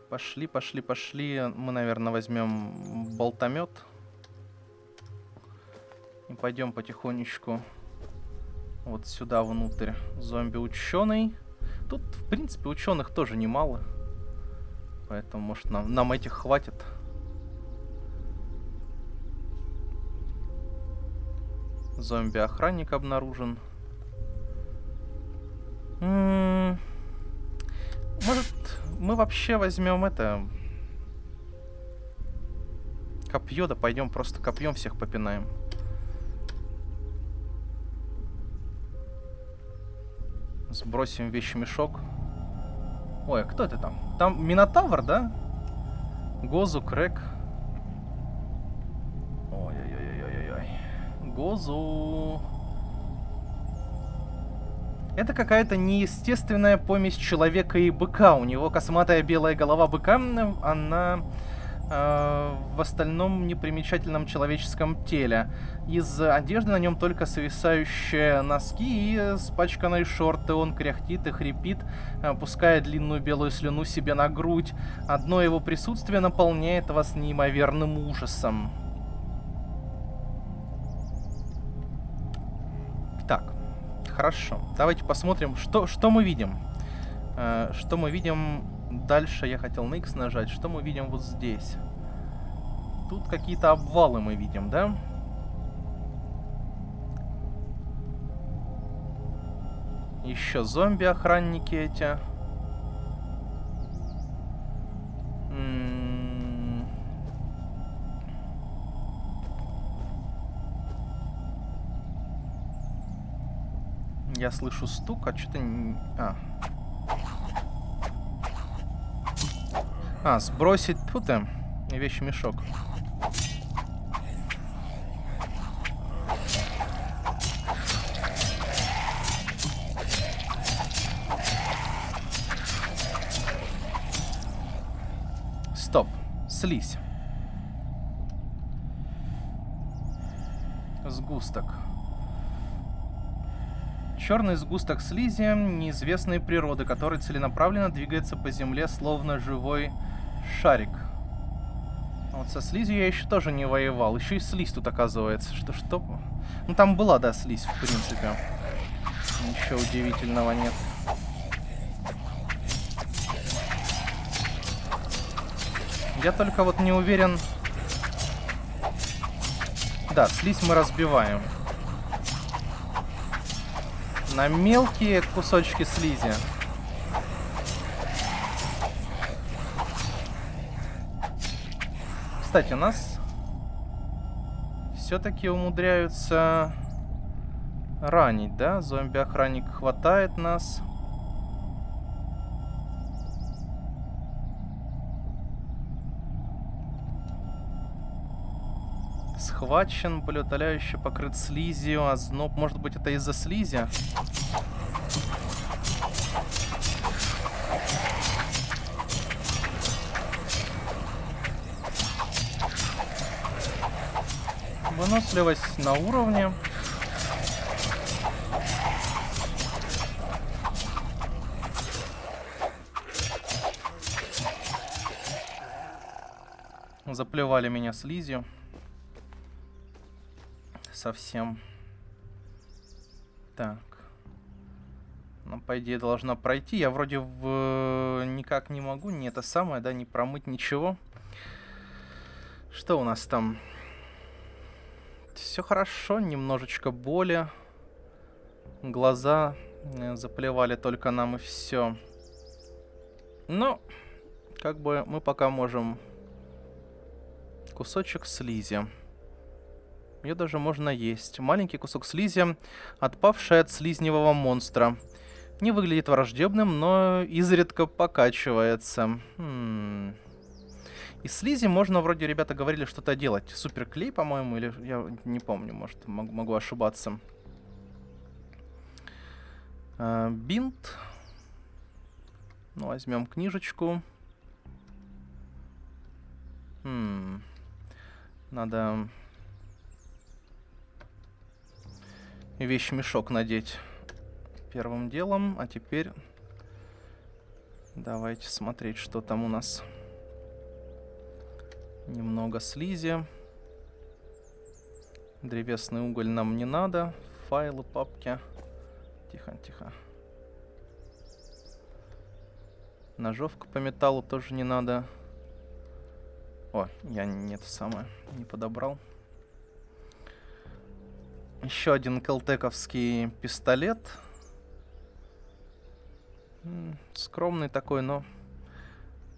Пошли, пошли, пошли. Мы, наверное, возьмем болтомет. И пойдем потихонечку вот сюда внутрь. Зомби-ученый. Тут, в принципе, ученых тоже немало. Поэтому, может, нам, нам этих хватит. Зомби-охранник обнаружен. Может, мы вообще возьмем это... Копье, да пойдем просто копьем всех попинаем. Сбросим вещмешок. Ой, а кто это там? Там Минотавр, да? Гозу, Крэк. Гозу. Это какая-то неестественная помесь человека и быка. У него косматая белая голова быка, она э, в остальном непримечательном человеческом теле. Из одежды на нем только свисающие носки и спачканные шорты. Он кряхтит и хрипит, пуская длинную белую слюну себе на грудь. Одно его присутствие наполняет вас неимоверным ужасом. Хорошо. Давайте посмотрим, что, что мы видим. Э, что мы видим дальше. Я хотел на X нажать. Что мы видим вот здесь? Тут какие-то обвалы мы видим, да? Еще зомби-охранники эти. Я слышу стук, а что-то... А. а, сбросить... Фу ты, вещмешок. Стоп. Слизь. Сгусток. Черный сгусток слизи неизвестной природы, который целенаправленно двигается по земле, словно живой шарик. Вот со слизью я еще тоже не воевал. Еще и слизь тут оказывается. Что, что? Ну там была, да, слизь, в принципе. Ничего удивительного нет. Я только вот не уверен... Да, слизь мы разбиваем на мелкие кусочки слизи. Кстати, нас все-таки умудряются ранить, да? Зомби-охранник хватает нас. Схвачен, болеутоляющий, покрыт слизью, а зноб, может быть, это из-за слизи? Выносливость на уровне. Заплевали меня слизью совсем. Так. Ну, по идее, должна пройти. Я вроде в... никак не могу. Не это самое, да, не промыть ничего. Что у нас там? Все хорошо, немножечко боли. Глаза э, заплевали только нам и все. Но, как бы мы пока можем кусочек слизи. Ее даже можно есть. Маленький кусок слизи, отпавший от слизневого монстра. Не выглядит враждебным, но изредка покачивается. Хм. Из слизи можно, вроде ребята говорили, что-то делать. Суперклей, по-моему, или я не помню, может, могу, могу ошибаться. А, бинт. Ну, возьмем книжечку. Хм. Надо вещмешок надеть первым делом. А теперь давайте смотреть, что там у нас. Немного слизи. Древесный уголь нам не надо. Файлы, папки. Тихо, тихо. Ножовка по металлу тоже не надо. О, я не это самое не подобрал. Еще один келтековский пистолет. Скромный такой, но...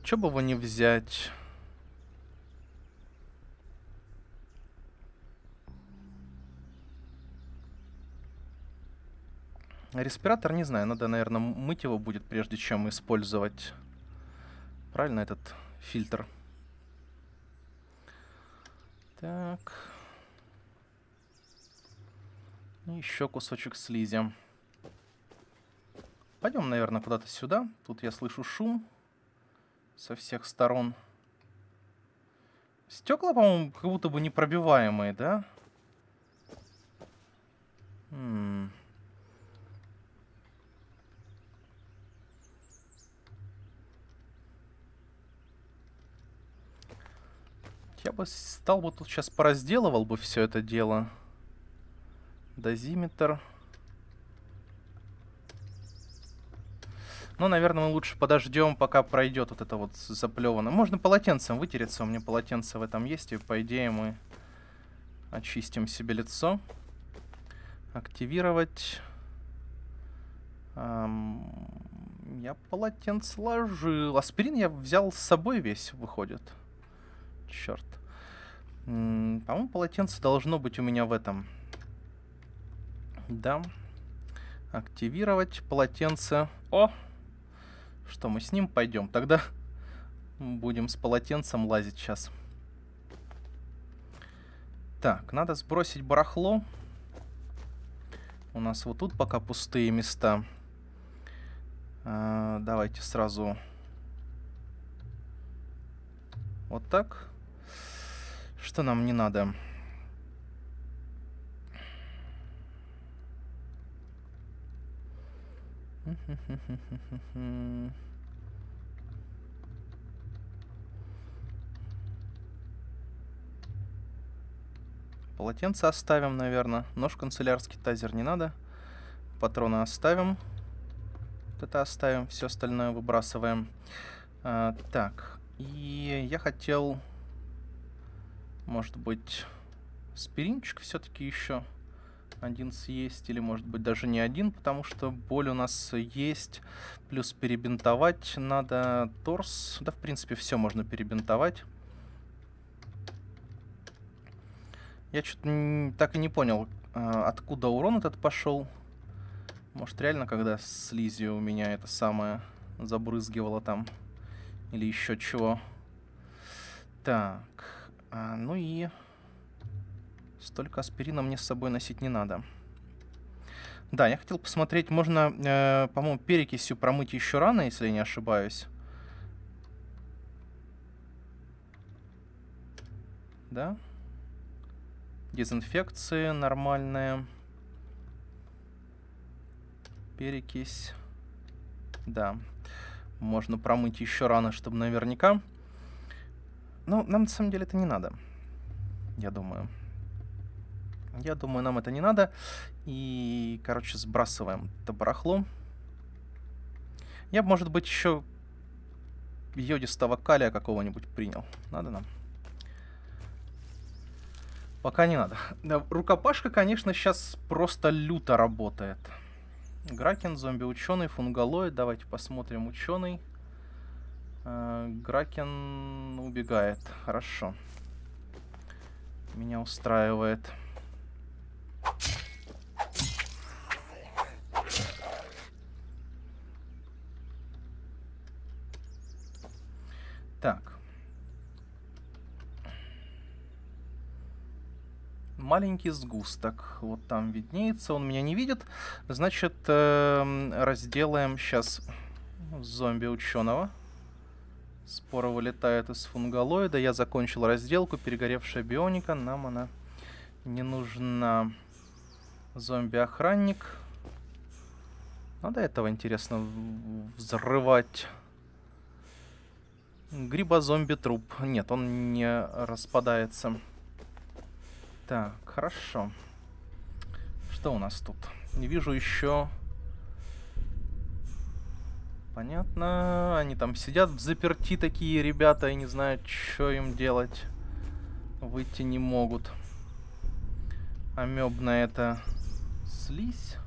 Че бы его не взять? Респиратор, не знаю, надо, наверное, мыть его будет, прежде чем использовать. Правильно, этот фильтр. Так. Еще кусочек слизи. Пойдем, наверное, куда-то сюда. Тут я слышу шум со всех сторон. Стекла, по-моему, как будто бы непробиваемые, да? М -м. Я бы стал бы тут сейчас поразделывал бы все это дело. Дозиметр. Но, наверное, мы лучше подождем, пока пройдет вот это вот заплевано. Можно полотенцем вытереться, у меня полотенце в этом есть, и по идее мы очистим себе лицо. Активировать. Эм, я полотенце ложил. Аспирин я взял с собой весь, выходит. Черт. По-моему, полотенце должно быть у меня в этом. Да. Активировать полотенце. О! Что, мы с ним пойдем? Тогда будем с полотенцем лазить сейчас. Так, надо сбросить барахло. У нас вот тут пока пустые места. А, давайте сразу вот так. Что нам не надо? Полотенце оставим, наверное. Нож канцелярский, тазер не надо. Патроны оставим. Вот это оставим, все остальное выбрасываем. А, так, и я хотел может быть, спиринчик все-таки еще один съесть, или может быть даже не один, потому что боль у нас есть, плюс перебинтовать надо торс, да в принципе все можно перебинтовать. Я что-то так и не понял, а, откуда урон этот пошел. Может реально, когда слизью у меня это самое забрызгивало там, или еще чего. Так, а, ну и столько аспирина мне с собой носить не надо. Да, я хотел посмотреть, можно, э, по-моему, перекисью промыть еще рано, если я не ошибаюсь. Да. Дезинфекция нормальная. Перекись. Да. Можно промыть еще рано, чтобы наверняка. Ну, нам на самом деле это не надо. Я думаю. Я думаю, нам это не надо. И, короче, сбрасываем это барахло. Я бы, может быть, еще йодистого калия какого-нибудь принял. Надо нам? Пока не надо. Рукопашка, конечно, сейчас просто люто работает. Гракен, зомби-ученый, фунгалоид. Давайте посмотрим ученый. Э, Гракен убегает. Хорошо. Меня устраивает. Так. Маленький сгусток. Вот там виднеется. Он меня не видит. Значит, э, разделаем сейчас зомби ученого. Спора вылетает из фунгалоида. Я закончил разделку. Перегоревшая бионика. Нам она не нужна. Зомби-охранник. Надо этого, интересно, взрывать. Гриба-зомби-труп. Нет, он не распадается. Так, хорошо. Что у нас тут? Не вижу еще... Понятно. Они там сидят в заперти такие ребята и не знают, что им делать. Выйти не могут. Амебная это слизь.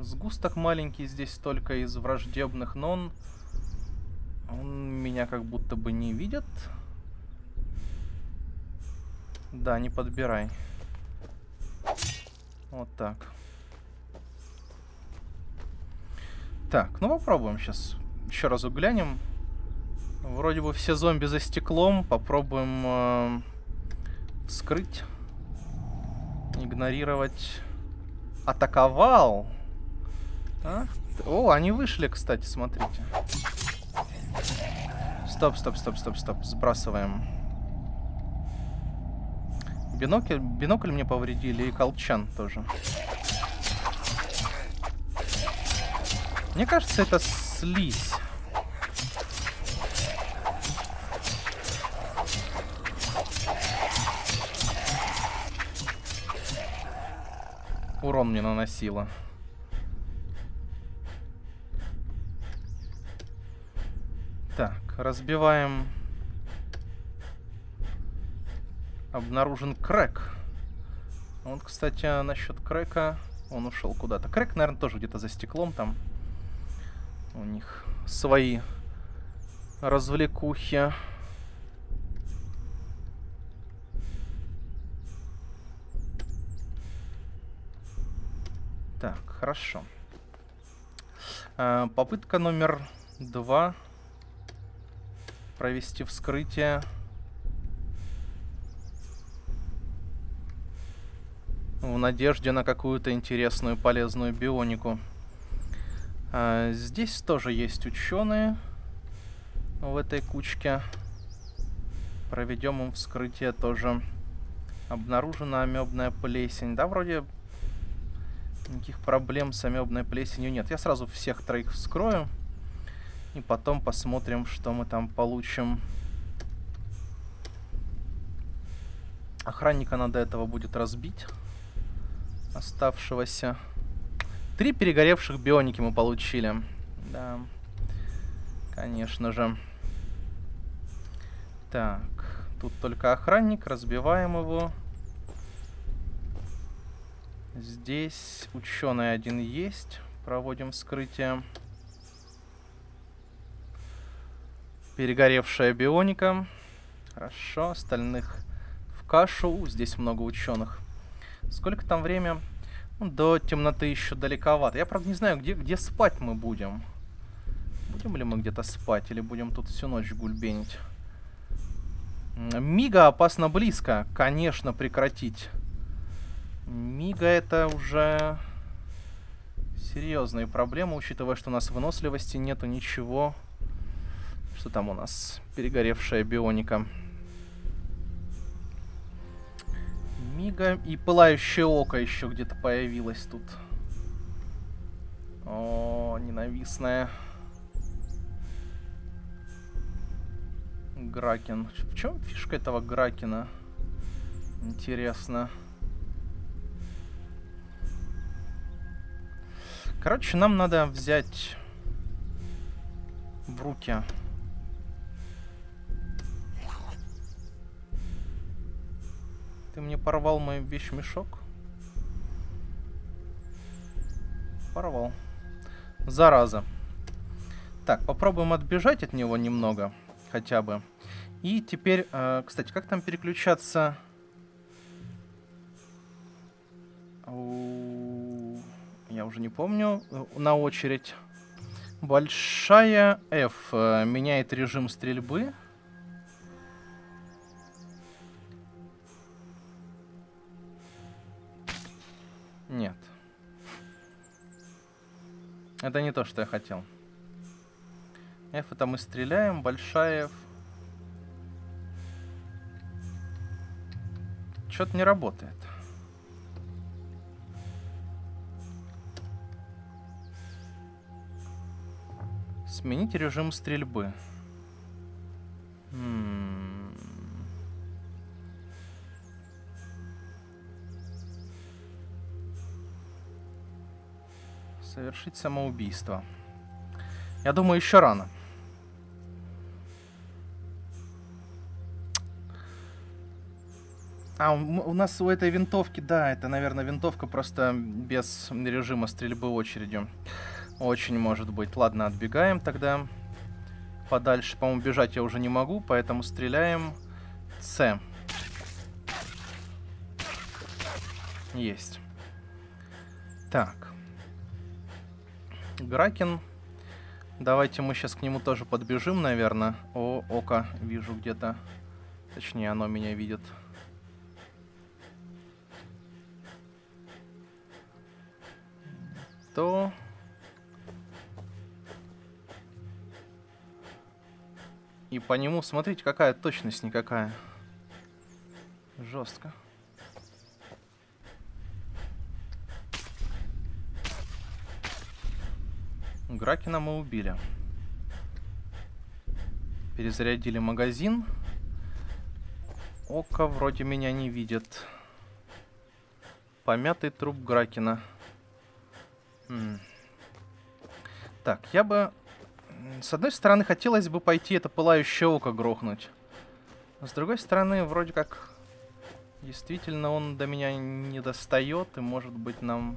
Сгусток маленький здесь только из враждебных, но он... Он меня как будто бы не видит. Да, не подбирай. Вот так. Так, ну попробуем сейчас. Еще раз глянем. Вроде бы все зомби за стеклом. Попробуем э, вскрыть. Игнорировать. Атаковал. А? О, они вышли, кстати, смотрите. Стоп, стоп, стоп, стоп, стоп. Сбрасываем. Бинокль, бинокль мне повредили и колчан тоже. Мне кажется, это слизь. Урон мне наносила. Так, разбиваем. Обнаружен крэк. Вот, кстати, насчет крэка. Он ушел куда-то. Крэк, наверное, тоже где-то за стеклом там. У них свои развлекухи. Так, хорошо. А, попытка номер два. Провести вскрытие. В надежде на какую-то интересную полезную бионику. А, здесь тоже есть ученые в этой кучке. Проведем им вскрытие тоже. Обнаружена амебная плесень. Да, вроде никаких проблем с амебной плесенью нет. Я сразу всех троих вскрою. И потом посмотрим, что мы там получим. Охранника надо этого будет разбить. Оставшегося. Три перегоревших бионики мы получили. Да. Конечно же. Так. Тут только охранник. Разбиваем его. Здесь ученый один есть. Проводим вскрытие. Перегоревшая бионика. Хорошо. Остальных в кашу. Здесь много ученых. Сколько там время? Ну, до темноты еще далековато. Я, правда, не знаю, где, где спать мы будем. Будем ли мы где-то спать или будем тут всю ночь гульбенить? Мига опасно близко. Конечно, прекратить. Мига это уже серьезные проблемы, учитывая, что у нас выносливости нету ничего. Что там у нас? Перегоревшая бионика. Мига и пылающее око еще где-то появилось тут. О, ненавистная. Гракен. В чем фишка этого Гракена? Интересно. Короче, нам надо взять в руки Ты мне порвал мой вещмешок? Порвал. Зараза. Так, попробуем отбежать от него немного, хотя бы. И теперь, э, кстати, как там переключаться? Я уже не помню. На очередь. Большая F э, меняет режим стрельбы. Нет. Это не то, что я хотел. F это мы стреляем, большая F. Что-то не работает. Сменить режим стрельбы. Совершить самоубийство. Я думаю, еще рано. А, у нас у этой винтовки, да, это, наверное, винтовка просто без режима стрельбы очередью. Очень может быть. Ладно, отбегаем тогда подальше. По-моему, бежать я уже не могу, поэтому стреляем С. Есть. Так. Гракен. Давайте мы сейчас к нему тоже подбежим, наверное. О, око вижу где-то. Точнее, оно меня видит. То... И по нему, смотрите, какая точность никакая. Жестко. Гракена мы убили. Перезарядили магазин. Око вроде меня не видит. Помятый труп Гракена. М -м. Так, я бы С одной стороны, хотелось бы пойти это пылающее око грохнуть. с другой стороны, вроде как... Действительно, он до меня не достает, и может быть нам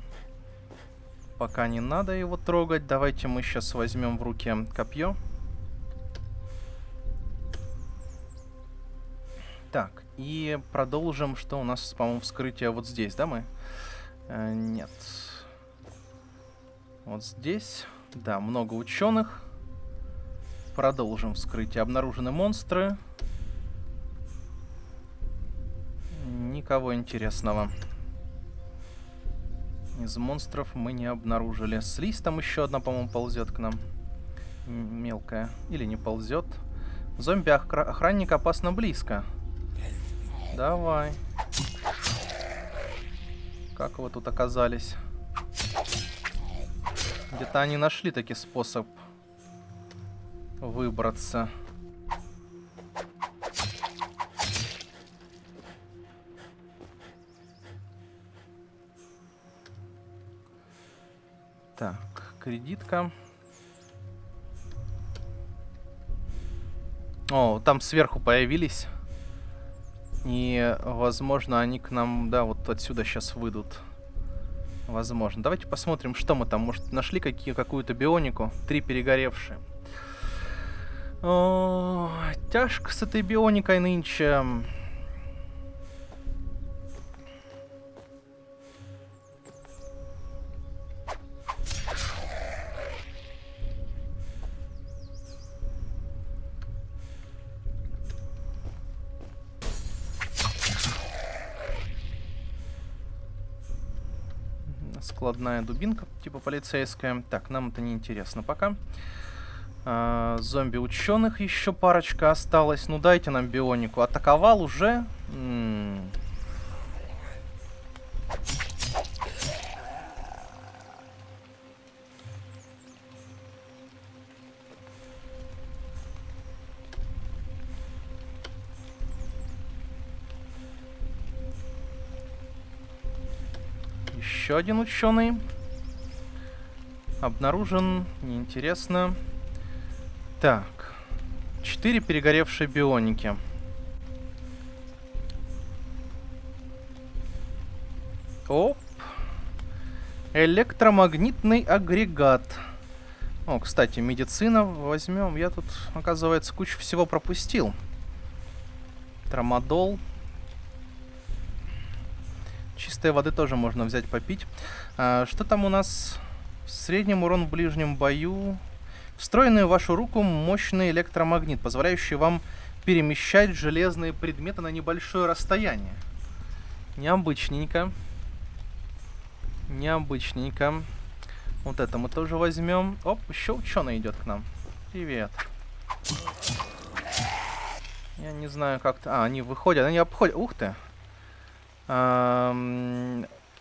пока не надо его трогать. Давайте мы сейчас возьмем в руки копье. Так, и продолжим, что у нас, по-моему, вскрытие вот здесь, да, мы? Э, нет. Вот здесь. Да, много ученых. Продолжим вскрытие. Обнаружены монстры. Никого интересного. Из монстров мы не обнаружили. Слизь там еще одна, по-моему, ползет к нам. Мелкая. Или не ползет. Зомби-охранник опасно близко. Давай. Как вы тут оказались? Где-то они нашли таки способ выбраться. Так, кредитка. О, там сверху появились. И, возможно, они к нам, да, вот отсюда сейчас выйдут. Возможно. Давайте посмотрим, что мы там. Может, нашли какие, какую-то бионику? Три перегоревшие. О, тяжко с этой бионикой нынче. складная дубинка, типа полицейская. Так, нам это не интересно пока. А, зомби ученых еще парочка осталось. Ну дайте нам бионику. Атаковал уже. М -м Еще один ученый. Обнаружен. Неинтересно. Так. Четыре перегоревшие бионики. Оп. Электромагнитный агрегат. О, кстати, медицина возьмем. Я тут, оказывается, кучу всего пропустил. Трамадол. Чистой воды тоже можно взять попить. А, что там у нас? Средним урон в ближнем бою. Встроенный в вашу руку мощный электромагнит, позволяющий вам перемещать железные предметы на небольшое расстояние. Необычненько. Необычненько. Вот это мы тоже возьмем. Оп, еще ученый идет к нам. Привет. Я не знаю, как-то... А, они выходят, они обходят. Ух ты.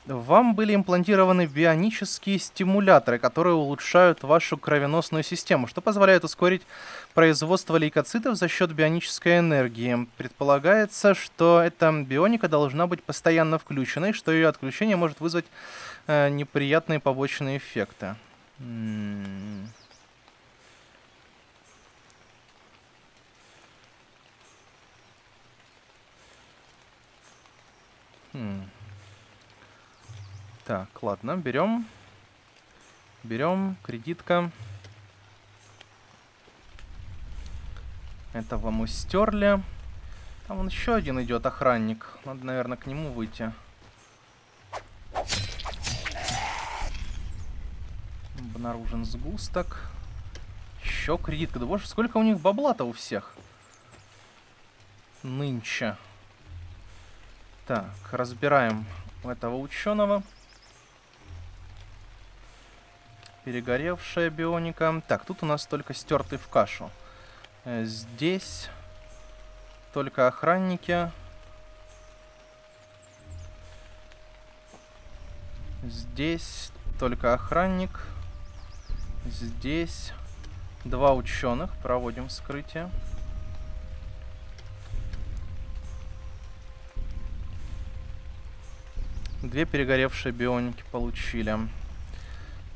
Вам были имплантированы бионические стимуляторы, которые улучшают вашу кровеносную систему, что позволяет ускорить производство лейкоцитов за счет бионической энергии. Предполагается, что эта бионика должна быть постоянно включена, и что ее отключение может вызвать э, неприятные побочные эффекты. М -м -м. Так, ладно, берем. Берем, кредитка. Этого мы стерли. Там он еще один идет, охранник. Надо, наверное, к нему выйти. Обнаружен сгусток. Еще кредитка. Да боже, сколько у них бабла-то у всех. Нынче. Так, разбираем этого ученого. Перегоревшая бионика. Так, тут у нас только стертый в кашу. Э, здесь только охранники. Здесь только охранник. Здесь два ученых. Проводим вскрытие. Две перегоревшие бионики получили.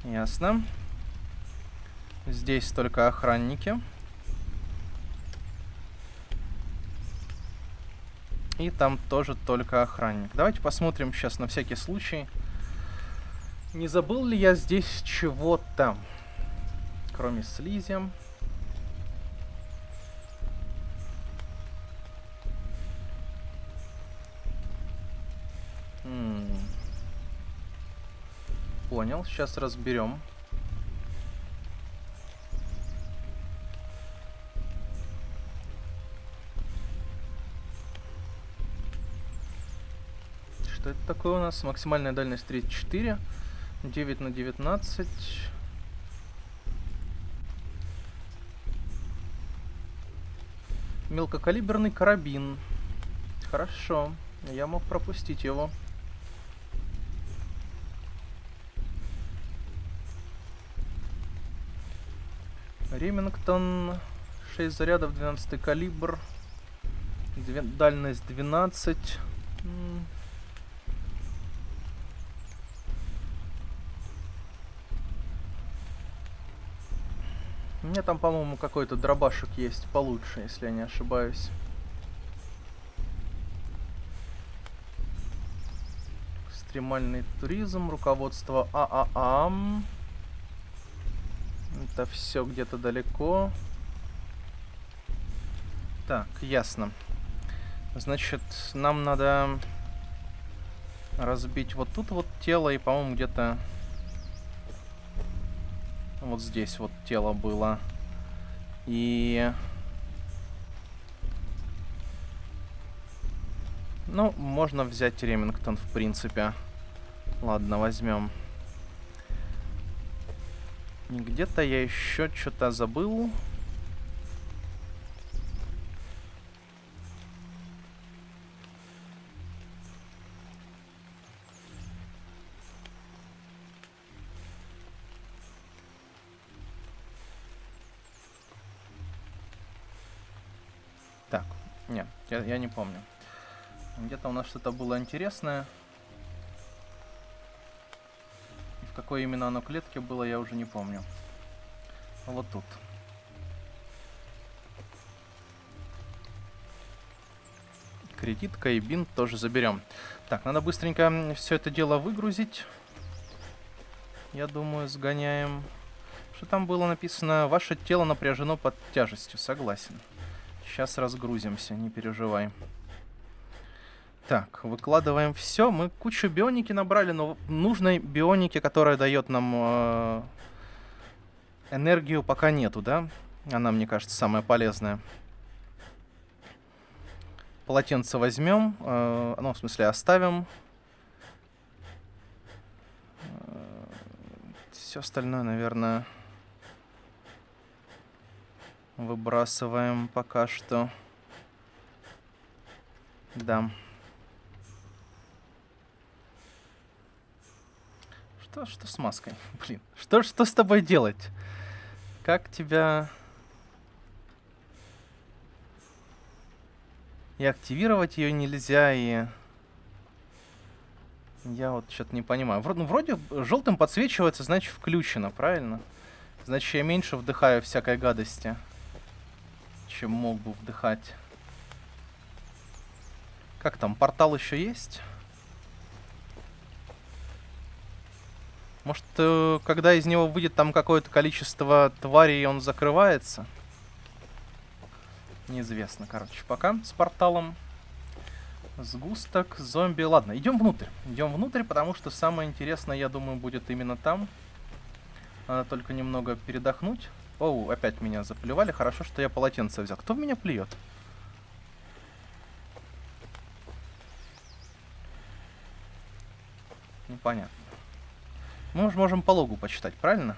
Ясно. Здесь только охранники. И там тоже только охранник. Давайте посмотрим сейчас на всякий случай. Не забыл ли я здесь чего-то? Кроме слизи. Понял, сейчас разберем. Что это такое у нас? Максимальная дальность 34. 9 на 19. Мелкокалиберный карабин. Хорошо. Я мог пропустить его. Ремингтон. 6 зарядов, 12 калибр. Дальность 12. У меня там, по-моему, какой-то дробашек есть получше, если я не ошибаюсь. Экстремальный туризм, руководство ААА. Это все где-то далеко. Так, ясно. Значит, нам надо разбить вот тут вот тело и, по-моему, где-то вот здесь вот тело было. И... Ну, можно взять Ремингтон, в принципе. Ладно, возьмем. Где-то я еще что-то забыл. Я, я не помню. Где-то у нас что-то было интересное. В какой именно оно клетке было, я уже не помню. Вот тут. Кредитка и бинт тоже заберем. Так, надо быстренько все это дело выгрузить. Я думаю, сгоняем. Что там было написано? Ваше тело напряжено под тяжестью. Согласен. Сейчас разгрузимся, не переживай. Так, выкладываем все. Мы кучу бионики набрали, но нужной бионики, которая дает нам э, энергию, пока нету, да? Она, мне кажется, самая полезная. Полотенце возьмем. Э, ну, в смысле, оставим. Э, все остальное, наверное... Выбрасываем пока что. Да. Что, что с маской? Блин, что, что с тобой делать? Как тебя... И активировать ее нельзя, и... Я вот что-то не понимаю. Вроде, ну, вроде желтым подсвечивается, значит включено, правильно? Значит, я меньше вдыхаю всякой гадости чем мог бы вдыхать. Как там, портал еще есть? Может, э, когда из него выйдет там какое-то количество тварей, он закрывается? Неизвестно, короче. Пока с порталом. Сгусток, зомби. Ладно, идем внутрь. Идем внутрь, потому что самое интересное, я думаю, будет именно там. Надо только немного передохнуть. Оу, опять меня заплевали. Хорошо, что я полотенце взял. Кто в меня плюет? Непонятно. Мы уже можем по логу почитать, правильно?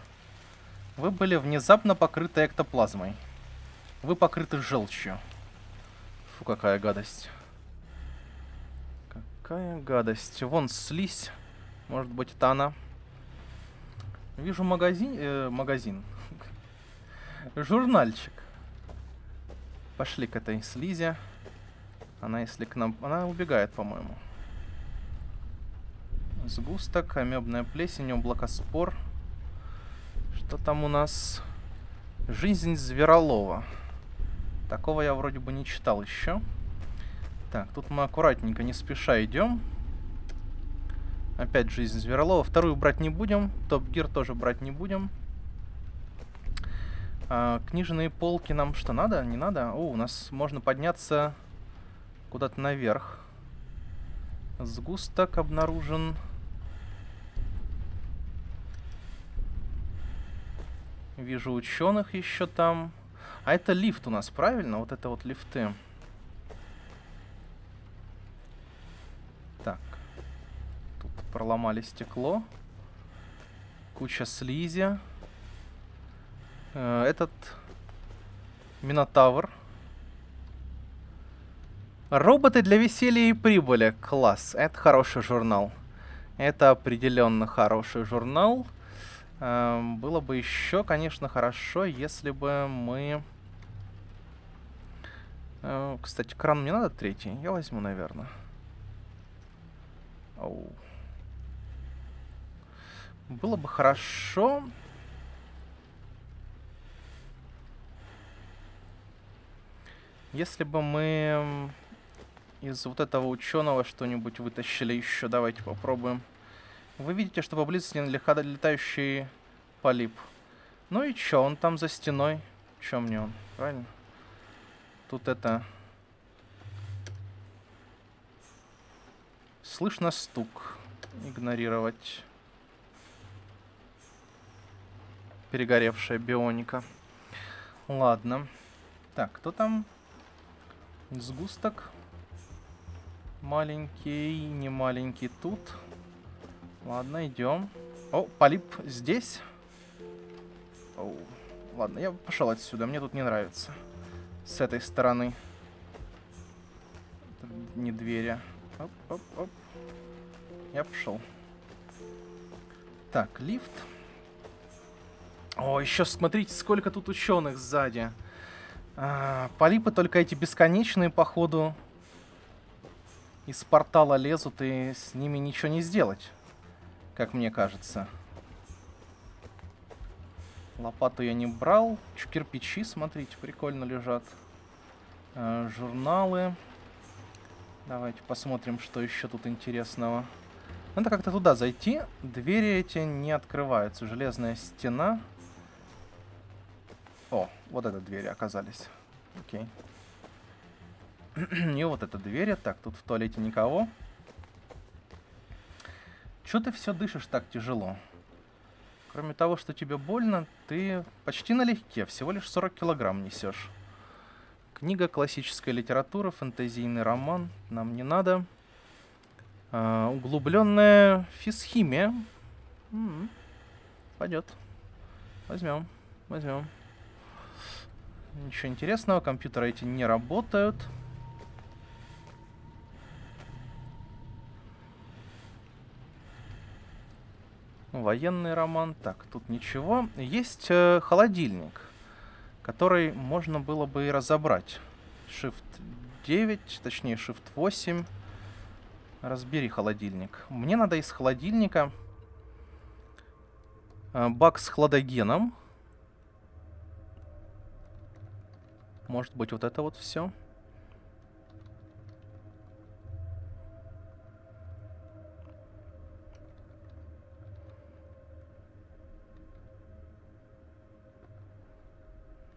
Вы были внезапно покрыты эктоплазмой. Вы покрыты желчью. Фу, какая гадость. Какая гадость. Вон слизь. Может быть, это она. Вижу магазин. Э, магазин. Журнальчик. Пошли к этой слизи. Она, если к нам... Она убегает, по-моему. Сгусток, амебная плесень, облако спор. Что там у нас? Жизнь Зверолова. Такого я вроде бы не читал еще. Так, тут мы аккуратненько, не спеша идем. Опять жизнь Зверолова. Вторую брать не будем. Топ-гир тоже брать не будем. А, книжные полки нам что, надо? Не надо? О, у нас можно подняться куда-то наверх. Сгусток обнаружен. Вижу ученых еще там. А это лифт у нас, правильно? Вот это вот лифты. Так. Тут проломали стекло. Куча слизи. Э, этот Минотавр. Роботы для веселья и прибыли. Класс. Это хороший журнал. Это определенно хороший журнал. Эм, было бы еще, конечно, хорошо, если бы мы... Э, кстати, кран мне надо третий? Я возьму, наверное. Оу. Было бы хорошо... Если бы мы из вот этого ученого что-нибудь вытащили еще, давайте попробуем. Вы видите, что поблизости летающий полип. Ну и чё, он там за стеной. Чё мне он, правильно? Тут это... Слышно стук. Игнорировать. Перегоревшая бионика. Ладно. Так, кто там? Сгусток. Маленький, не маленький тут. Ладно, идем. О, полип здесь. Оу. Ладно, я пошел отсюда, мне тут не нравится. С этой стороны. Это не двери. Оп, оп, оп. Я пошел. Так, лифт. О, еще смотрите, сколько тут ученых сзади. А, полипы только эти бесконечные, походу, из портала лезут, и с ними ничего не сделать, как мне кажется. Лопату я не брал. Кирпичи, смотрите, прикольно лежат. А, журналы. Давайте посмотрим, что еще тут интересного. Надо как-то туда зайти. Двери эти не открываются. Железная стена. О, вот это двери оказались. Окей. И вот эта дверь. Так, тут в туалете никого. Чё ты все дышишь так тяжело? Кроме того, что тебе больно, ты почти налегке, всего лишь 40 килограмм несешь. Книга классическая литература, фэнтезийный роман. Нам не надо. А, углубленная физхимия. М -м, пойдет. Возьмем, возьмем. Ничего интересного, компьютеры эти не работают. Военный роман. Так, тут ничего. Есть э, холодильник, который можно было бы и разобрать. Shift 9, точнее Shift 8. Разбери холодильник. Мне надо из холодильника э, бак с хладогеном Может быть, вот это вот все?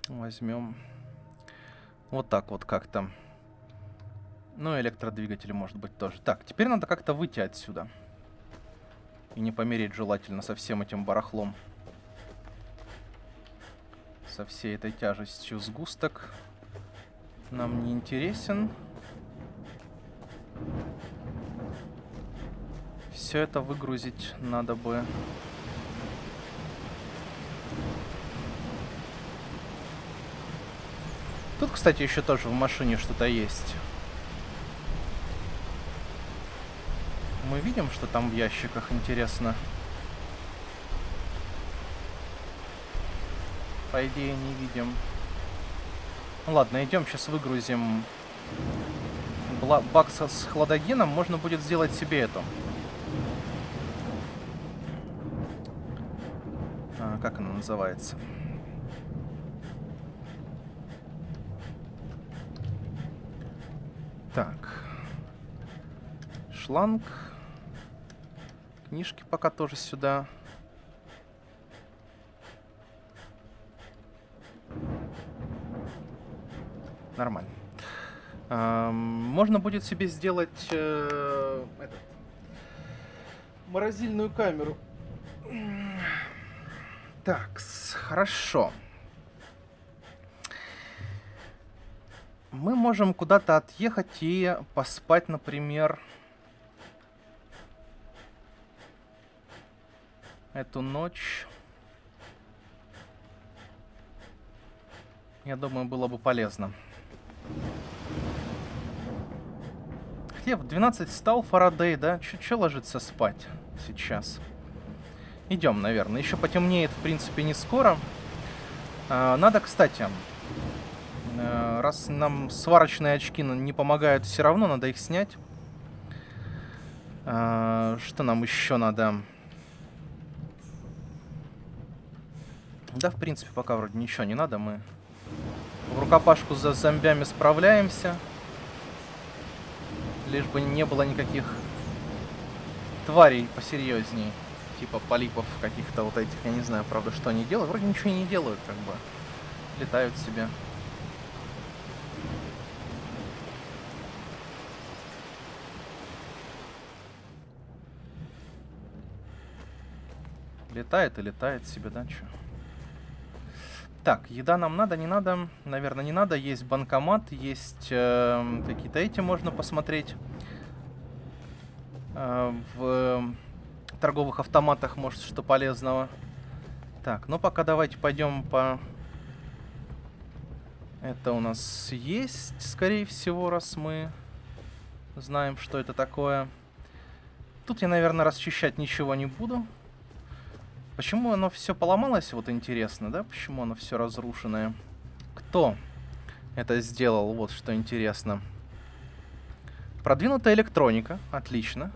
Возьмем вот так вот как-то. Ну, электродвигатели, может быть, тоже. Так, теперь надо как-то выйти отсюда. И не помереть желательно со всем этим барахлом со всей этой тяжестью сгусток нам не интересен. Все это выгрузить надо бы. Кстати, еще тоже в машине что-то есть. Мы видим, что там в ящиках интересно. по идее, не видим. Ну ладно, идем сейчас выгрузим бак с хладогеном. Можно будет сделать себе эту. А, как она называется? Так. Шланг. Книжки пока тоже сюда. Нормально. Эм, можно будет себе сделать э, этот, морозильную камеру. Так, хорошо. Мы можем куда-то отъехать и поспать, например, эту ночь. Я думаю, было бы полезно. Хлеб, 12 стал Фарадей, да? Че ложиться спать сейчас? Идем, наверное. Еще потемнеет, в принципе, не скоро. А, надо, кстати, э, раз нам сварочные очки не помогают все равно, надо их снять. А, что нам еще надо? Да, в принципе, пока вроде ничего не надо. Мы в рукопашку за зомбями справляемся. Лишь бы не было никаких тварей посерьезней. Типа полипов каких-то вот этих. Я не знаю, правда, что они делают. Вроде ничего не делают, как бы. Летают себе. Летает и летает себе, да, чё? Так, еда нам надо, не надо? Наверное, не надо. Есть банкомат, есть э, какие-то эти можно посмотреть. Э, в торговых автоматах, может, что полезного. Так, ну пока давайте пойдем по... Это у нас есть, скорее всего, раз мы знаем, что это такое. Тут я, наверное, расчищать ничего не буду. Почему оно все поломалось, вот интересно, да? Почему оно все разрушенное? Кто это сделал, вот что интересно. Продвинутая электроника, отлично.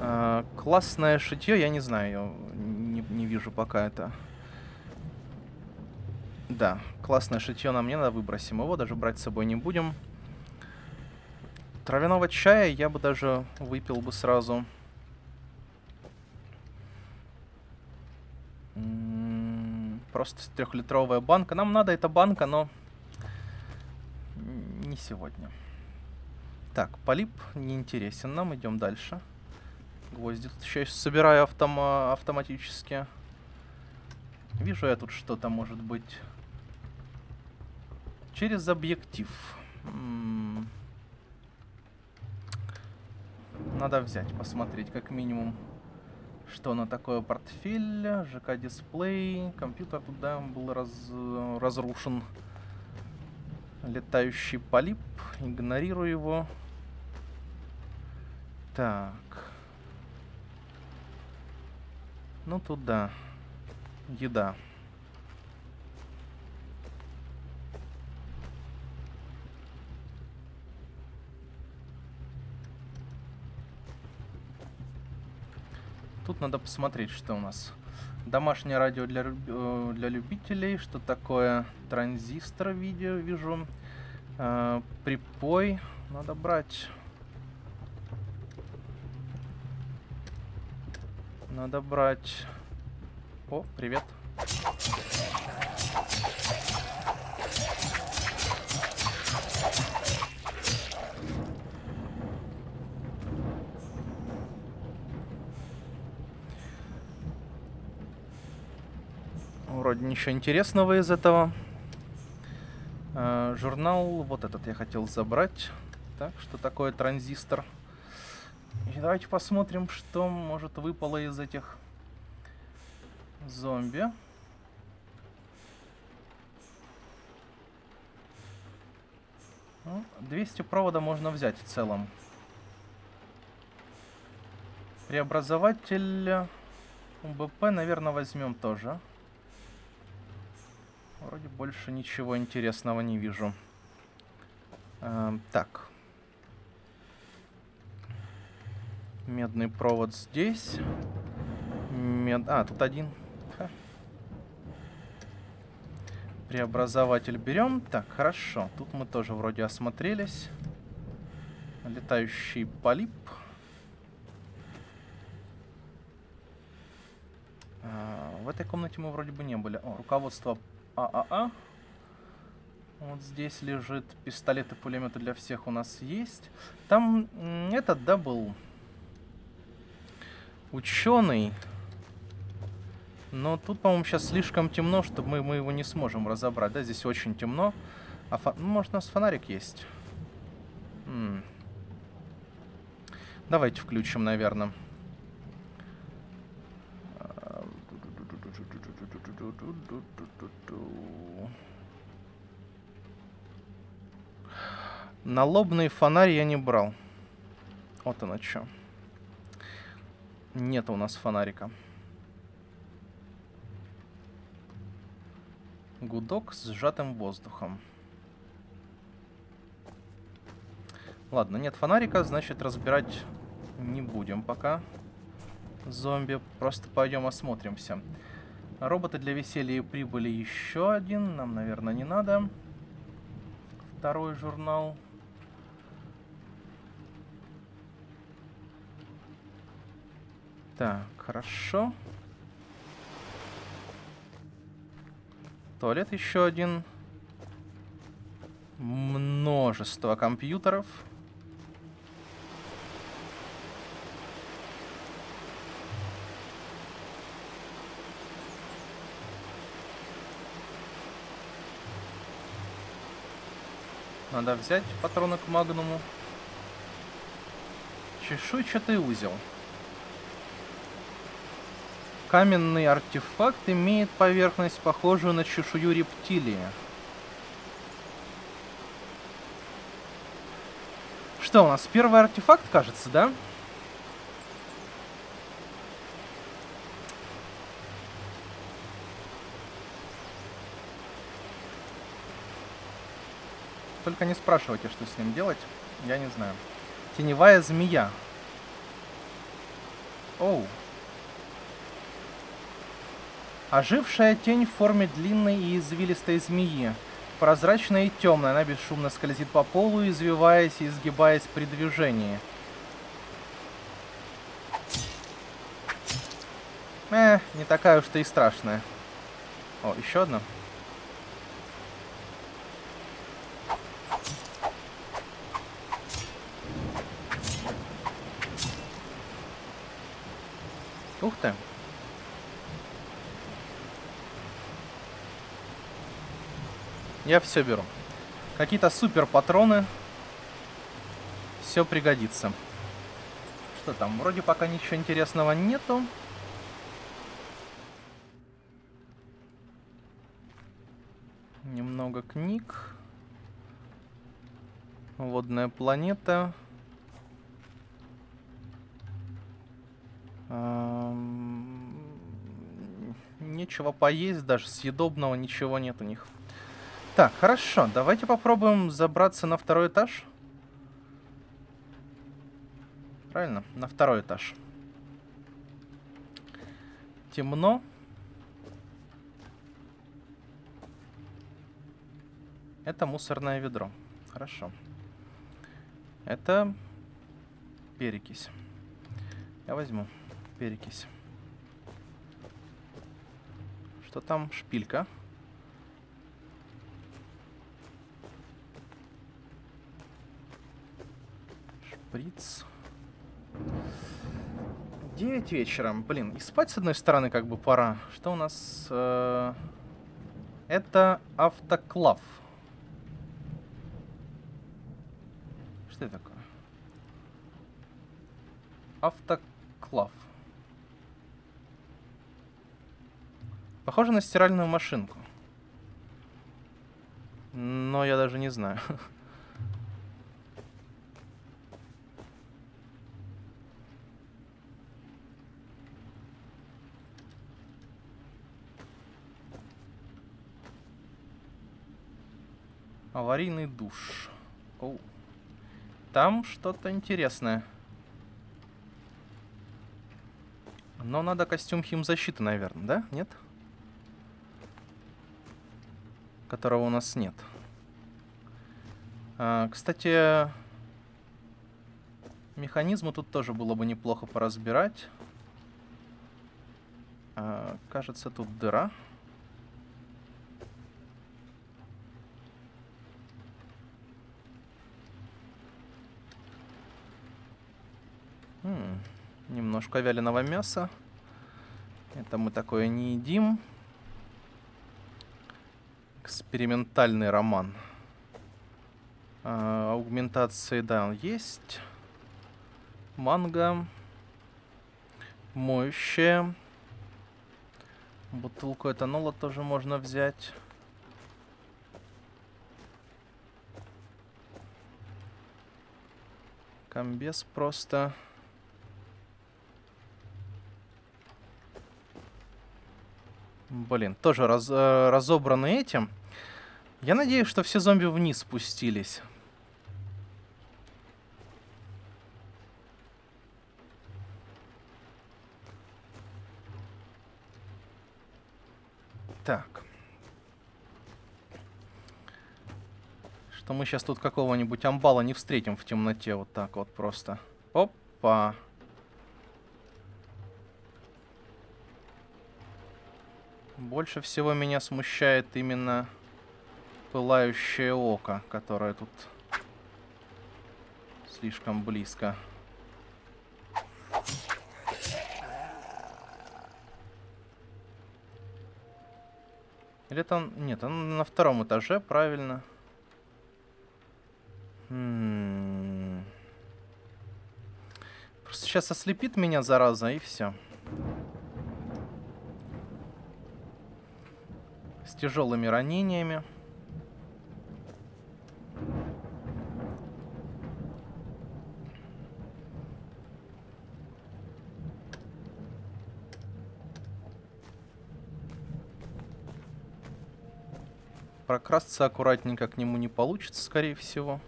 А, классное шитье, я не знаю, не, не вижу пока это. Да, классное шитье нам не надо, выбросим его, даже брать с собой не будем. Травяного чая я бы даже выпил бы сразу. Просто трехлитровая банка. Нам надо эта банка, но не сегодня. Так, полип не интересен нам. Идем дальше. Гвозди тут еще собираю автом автоматически. Вижу я тут что-то может быть. Через объектив. М -м Надо взять, посмотреть как минимум. Что оно такое? Портфель, ЖК-дисплей, компьютер туда был раз, разрушен. Летающий полип, игнорирую его. Так. Ну туда. Еда. Тут надо посмотреть, что у нас. Домашнее радио для, э, для любителей. Что такое? Транзистор видео вижу. Э, припой. Надо брать. Надо брать. О, привет. Вроде ничего интересного из этого. Э, журнал, вот этот я хотел забрать. Так, что такое транзистор? И давайте посмотрим, что может выпало из этих зомби. Ну, 200 провода можно взять в целом. Преобразователь УБП, наверное, возьмем тоже. Вроде больше ничего интересного не вижу. Э, так. Медный провод здесь. Мед... А, тут один. Ха. Преобразователь берем. Так, хорошо. Тут мы тоже вроде осмотрелись. Летающий полип. А, в этой комнате мы вроде бы не были. О, руководство ААА. Вот здесь лежит пистолет и пулеметы для всех у нас есть. Там этот, да, был ученый. Но тут, по-моему, сейчас слишком темно, чтобы мы, мы его не сможем разобрать. Да, здесь очень темно. А фо... ну, может, у нас фонарик есть? М -м. Давайте включим, наверное. Налобный фонарь я не брал. Вот оно что. Нет у нас фонарика. Гудок с сжатым воздухом. Ладно, нет фонарика, значит разбирать не будем пока. Зомби. Просто пойдем осмотримся. Роботы для веселья и прибыли еще один. Нам, наверное, не надо. Второй журнал. Так, хорошо. Туалет еще один. Множество компьютеров. Надо взять патроны к магнуму. Чешуйчатый узел. Каменный артефакт имеет поверхность, похожую на чешую рептилии. Что у нас? Первый артефакт, кажется, да? Только не спрашивайте, что с ним делать. Я не знаю. Теневая змея. Оу. Ожившая тень в форме длинной и извилистой змеи. Прозрачная и темная, она бесшумно скользит по полу, извиваясь и изгибаясь при движении. Э, не такая уж-то и страшная. О, еще одна. Ух ты. Я все беру. Какие-то супер патроны. Все пригодится. Что там? Вроде пока ничего интересного нету. Немного книг. Водная планета. Нечего поесть, даже съедобного ничего нет у них. Так, хорошо. Давайте попробуем забраться на второй этаж. Правильно? На второй этаж. Темно. Это мусорное ведро. Хорошо. Это перекись. Я возьму перекись. Что там? Шпилька. шприц. 9 вечера. Блин, и спать с одной стороны как бы пора. Что у нас? Э, это автоклав. Что это такое? Автоклав. Похоже на стиральную машинку. Но я даже не знаю. Аварийный душ. Оу. Там что-то интересное. Но надо костюм химзащиты, наверное, да? Нет? Которого у нас нет. А, кстати, механизмы тут тоже было бы неплохо поразбирать. А, кажется, тут дыра. М немножко вяленого мяса. Это мы такое не едим. Экспериментальный роман. А, аугментации, да, есть. Манго. Моющее. Бутылку этанола тоже можно взять. Комбез просто. Блин, тоже раз, э, разобраны этим. Я надеюсь, что все зомби вниз спустились. Так. Что мы сейчас тут какого-нибудь амбала не встретим в темноте вот так вот просто. Опа. Больше всего меня смущает именно пылающее око, которое тут слишком близко. Или это Нет, он на втором этаже, правильно. М м-м-м. Просто сейчас ослепит меня, зараза, и все. С тяжелыми ранениями. Прокрасться аккуратненько к нему не получится, скорее всего.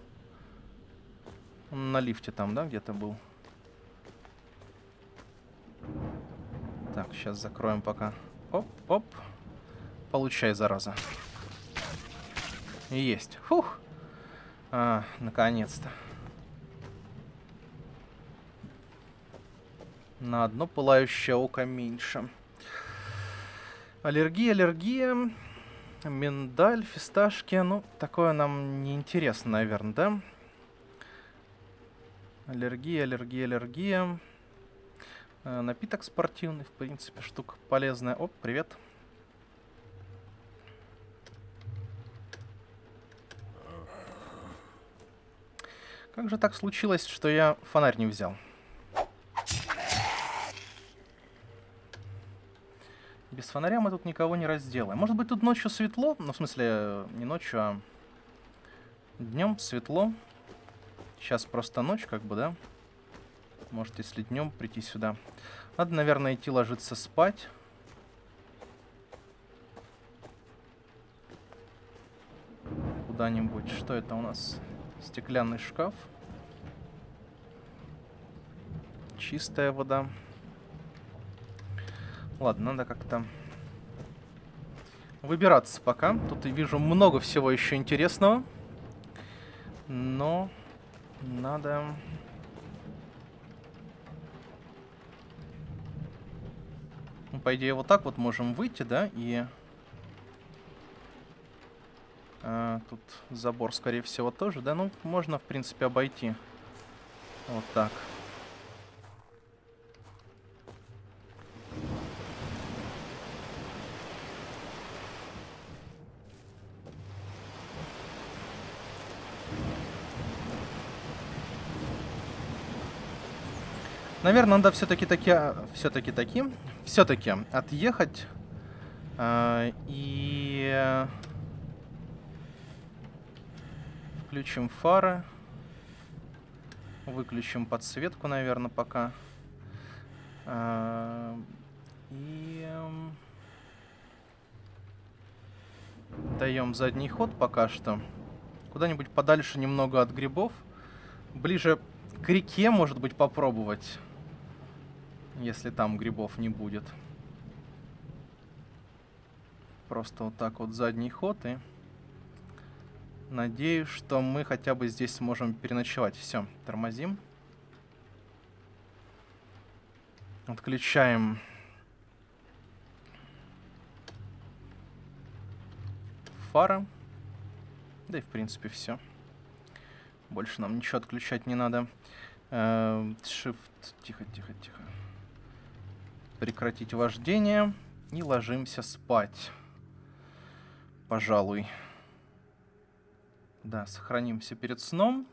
Он на лифте там, да, где-то был? Так, сейчас закроем пока. Оп-оп. Получай, зараза. Есть. Фух. А, наконец-то. На одно пылающее око меньше. Аллергия, аллергия. Миндаль, фисташки. Ну, такое нам не интересно, наверное, да? Аллергия, аллергия, аллергия. Э, напиток спортивный, в принципе, штука полезная. Оп, привет. Как же так случилось, что я фонарь не взял? Без фонаря мы тут никого не разделаем. Может быть, тут ночью светло? Ну, в смысле, не ночью, а днем светло. Сейчас просто ночь, как бы, да? Может, если днем прийти сюда. Надо, наверное, идти ложиться спать. Куда-нибудь. Что это у нас? Стеклянный шкаф. Чистая вода. Ладно, надо как-то выбираться пока. Тут я вижу много всего еще интересного. Но надо... Ну, по идее, вот так вот можем выйти, да, и... А, тут забор, скорее всего, тоже, да? Ну, можно, в принципе, обойти. Вот так. Наверное, надо все-таки таки, все-таки таким, все-таки отъехать э, и включим фары, выключим подсветку, наверное, пока. Э, и даем задний ход пока что. Куда-нибудь подальше немного от грибов. Ближе к реке, может быть, попробовать если там грибов не будет. Просто вот так вот задний ход и Надеюсь, что мы хотя бы здесь сможем переночевать. Все, тормозим. Отключаем фары. Да и в принципе все. Больше нам ничего отключать не надо. Э, shift. Тихо, тихо, тихо. Прекратить вождение. И ложимся спать. Пожалуй. Да, сохранимся перед сном.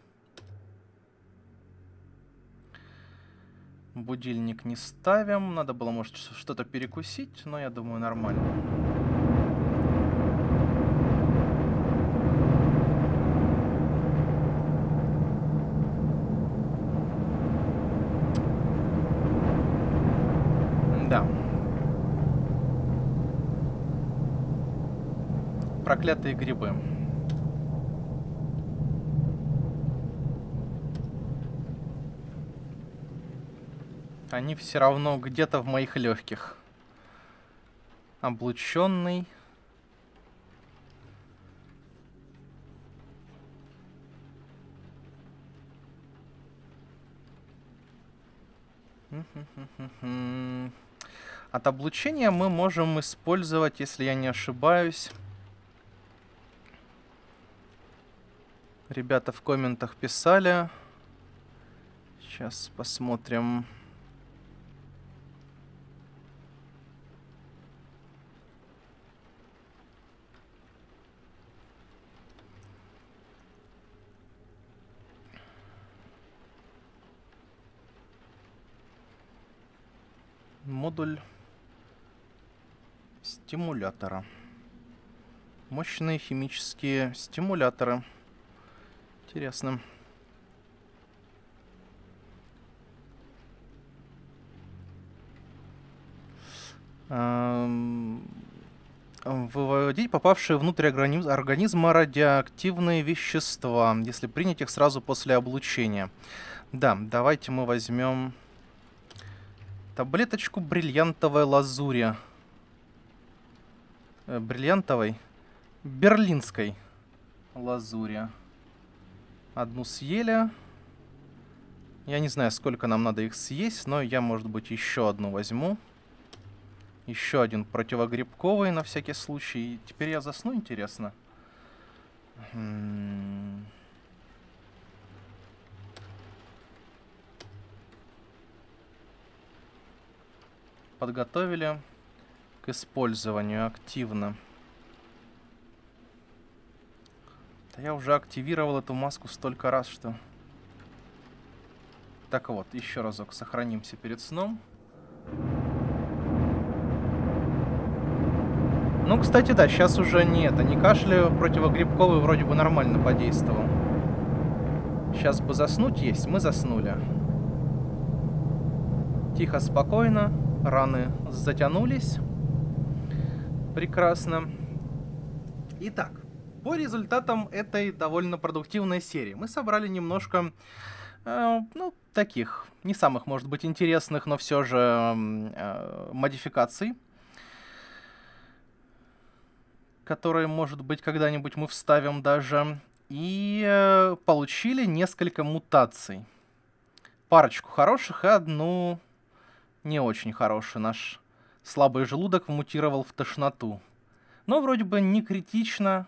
Будильник не ставим. Надо было, может, что-то перекусить, но я думаю, нормально. проклятые грибы. Они все равно где-то в моих легких. Облученный. От облучения мы можем использовать, если я не ошибаюсь, Ребята в комментах писали. Сейчас посмотрим. Модуль стимулятора. Мощные химические стимуляторы. Интересно. Выводить попавшие внутрь организма радиоактивные вещества, если принять их сразу после облучения. Да, давайте мы возьмем таблеточку бриллиантовой лазури. Э, бриллиантовой? Берлинской лазури. Одну съели. Я не знаю, сколько нам надо их съесть, но я, может быть, еще одну возьму. Еще один противогрибковый на всякий случай. Теперь я засну, интересно. Подготовили к использованию активно. Да я уже активировал эту маску столько раз, что... Так вот, еще разок сохранимся перед сном. Ну, кстати, да, сейчас уже не это, не кашляю, противогрибковый вроде бы нормально подействовал. Сейчас бы заснуть есть, мы заснули. Тихо, спокойно, раны затянулись. Прекрасно. Итак, по результатам этой довольно продуктивной серии мы собрали немножко, э, ну, таких, не самых, может быть, интересных, но все же э, модификаций, которые, может быть, когда-нибудь мы вставим даже, и э, получили несколько мутаций. Парочку хороших и одну не очень хорошую. Наш слабый желудок мутировал в тошноту. Но вроде бы не критично,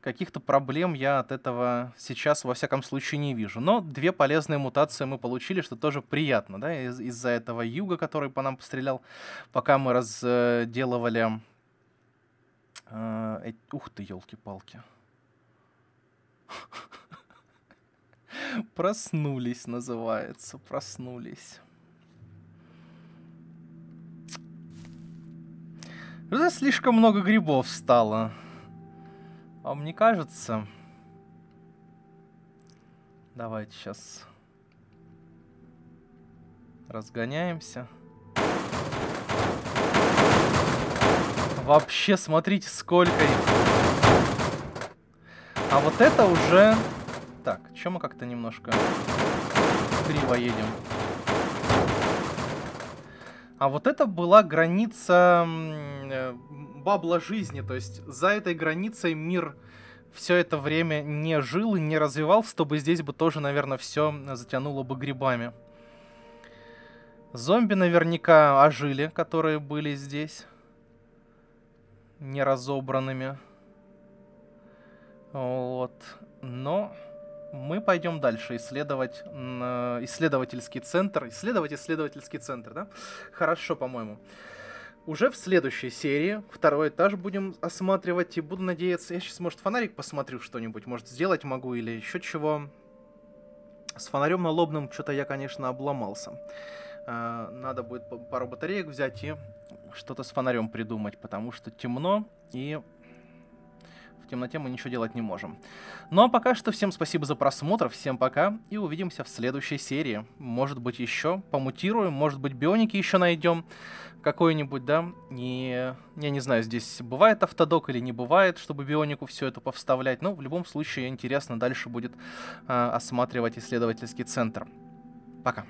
каких-то проблем я от этого сейчас, во всяком случае, не вижу. Но две полезные мутации мы получили, что тоже приятно, да, из- из-за этого юга, который по нам пострелял, пока мы разделывали... Э, э, ух ты, елки-палки. Проснулись, называется, проснулись. Уже слишком много грибов стало. Вам не кажется? Давайте сейчас разгоняемся. Вообще, смотрите, сколько их. А вот это уже... Так, чем мы как-то немножко криво едем? А вот это была граница э, бабла жизни, то есть за этой границей мир все это время не жил и не развивался, то бы здесь бы тоже, наверное, все затянуло бы грибами. Зомби наверняка ожили, которые были здесь. Не разобранными. Вот. Но мы пойдем дальше исследовать исследовательский центр. Исследовать исследовательский центр, да? Хорошо, по-моему. Уже в следующей серии второй этаж будем осматривать и буду надеяться... Я сейчас, может, фонарик посмотрю что-нибудь, может, сделать могу или еще чего. С фонарем налобным что-то я, конечно, обломался. А, надо будет пару батареек взять и что-то с фонарем придумать, потому что темно и в темноте мы ничего делать не можем. Ну а пока что всем спасибо за просмотр, всем пока и увидимся в следующей серии. Может быть еще помутируем, может быть бионики еще найдем какой-нибудь, да, и я не знаю, здесь бывает автодок или не бывает, чтобы бионику все это повставлять, но в любом случае интересно дальше будет э, осматривать исследовательский центр. Пока.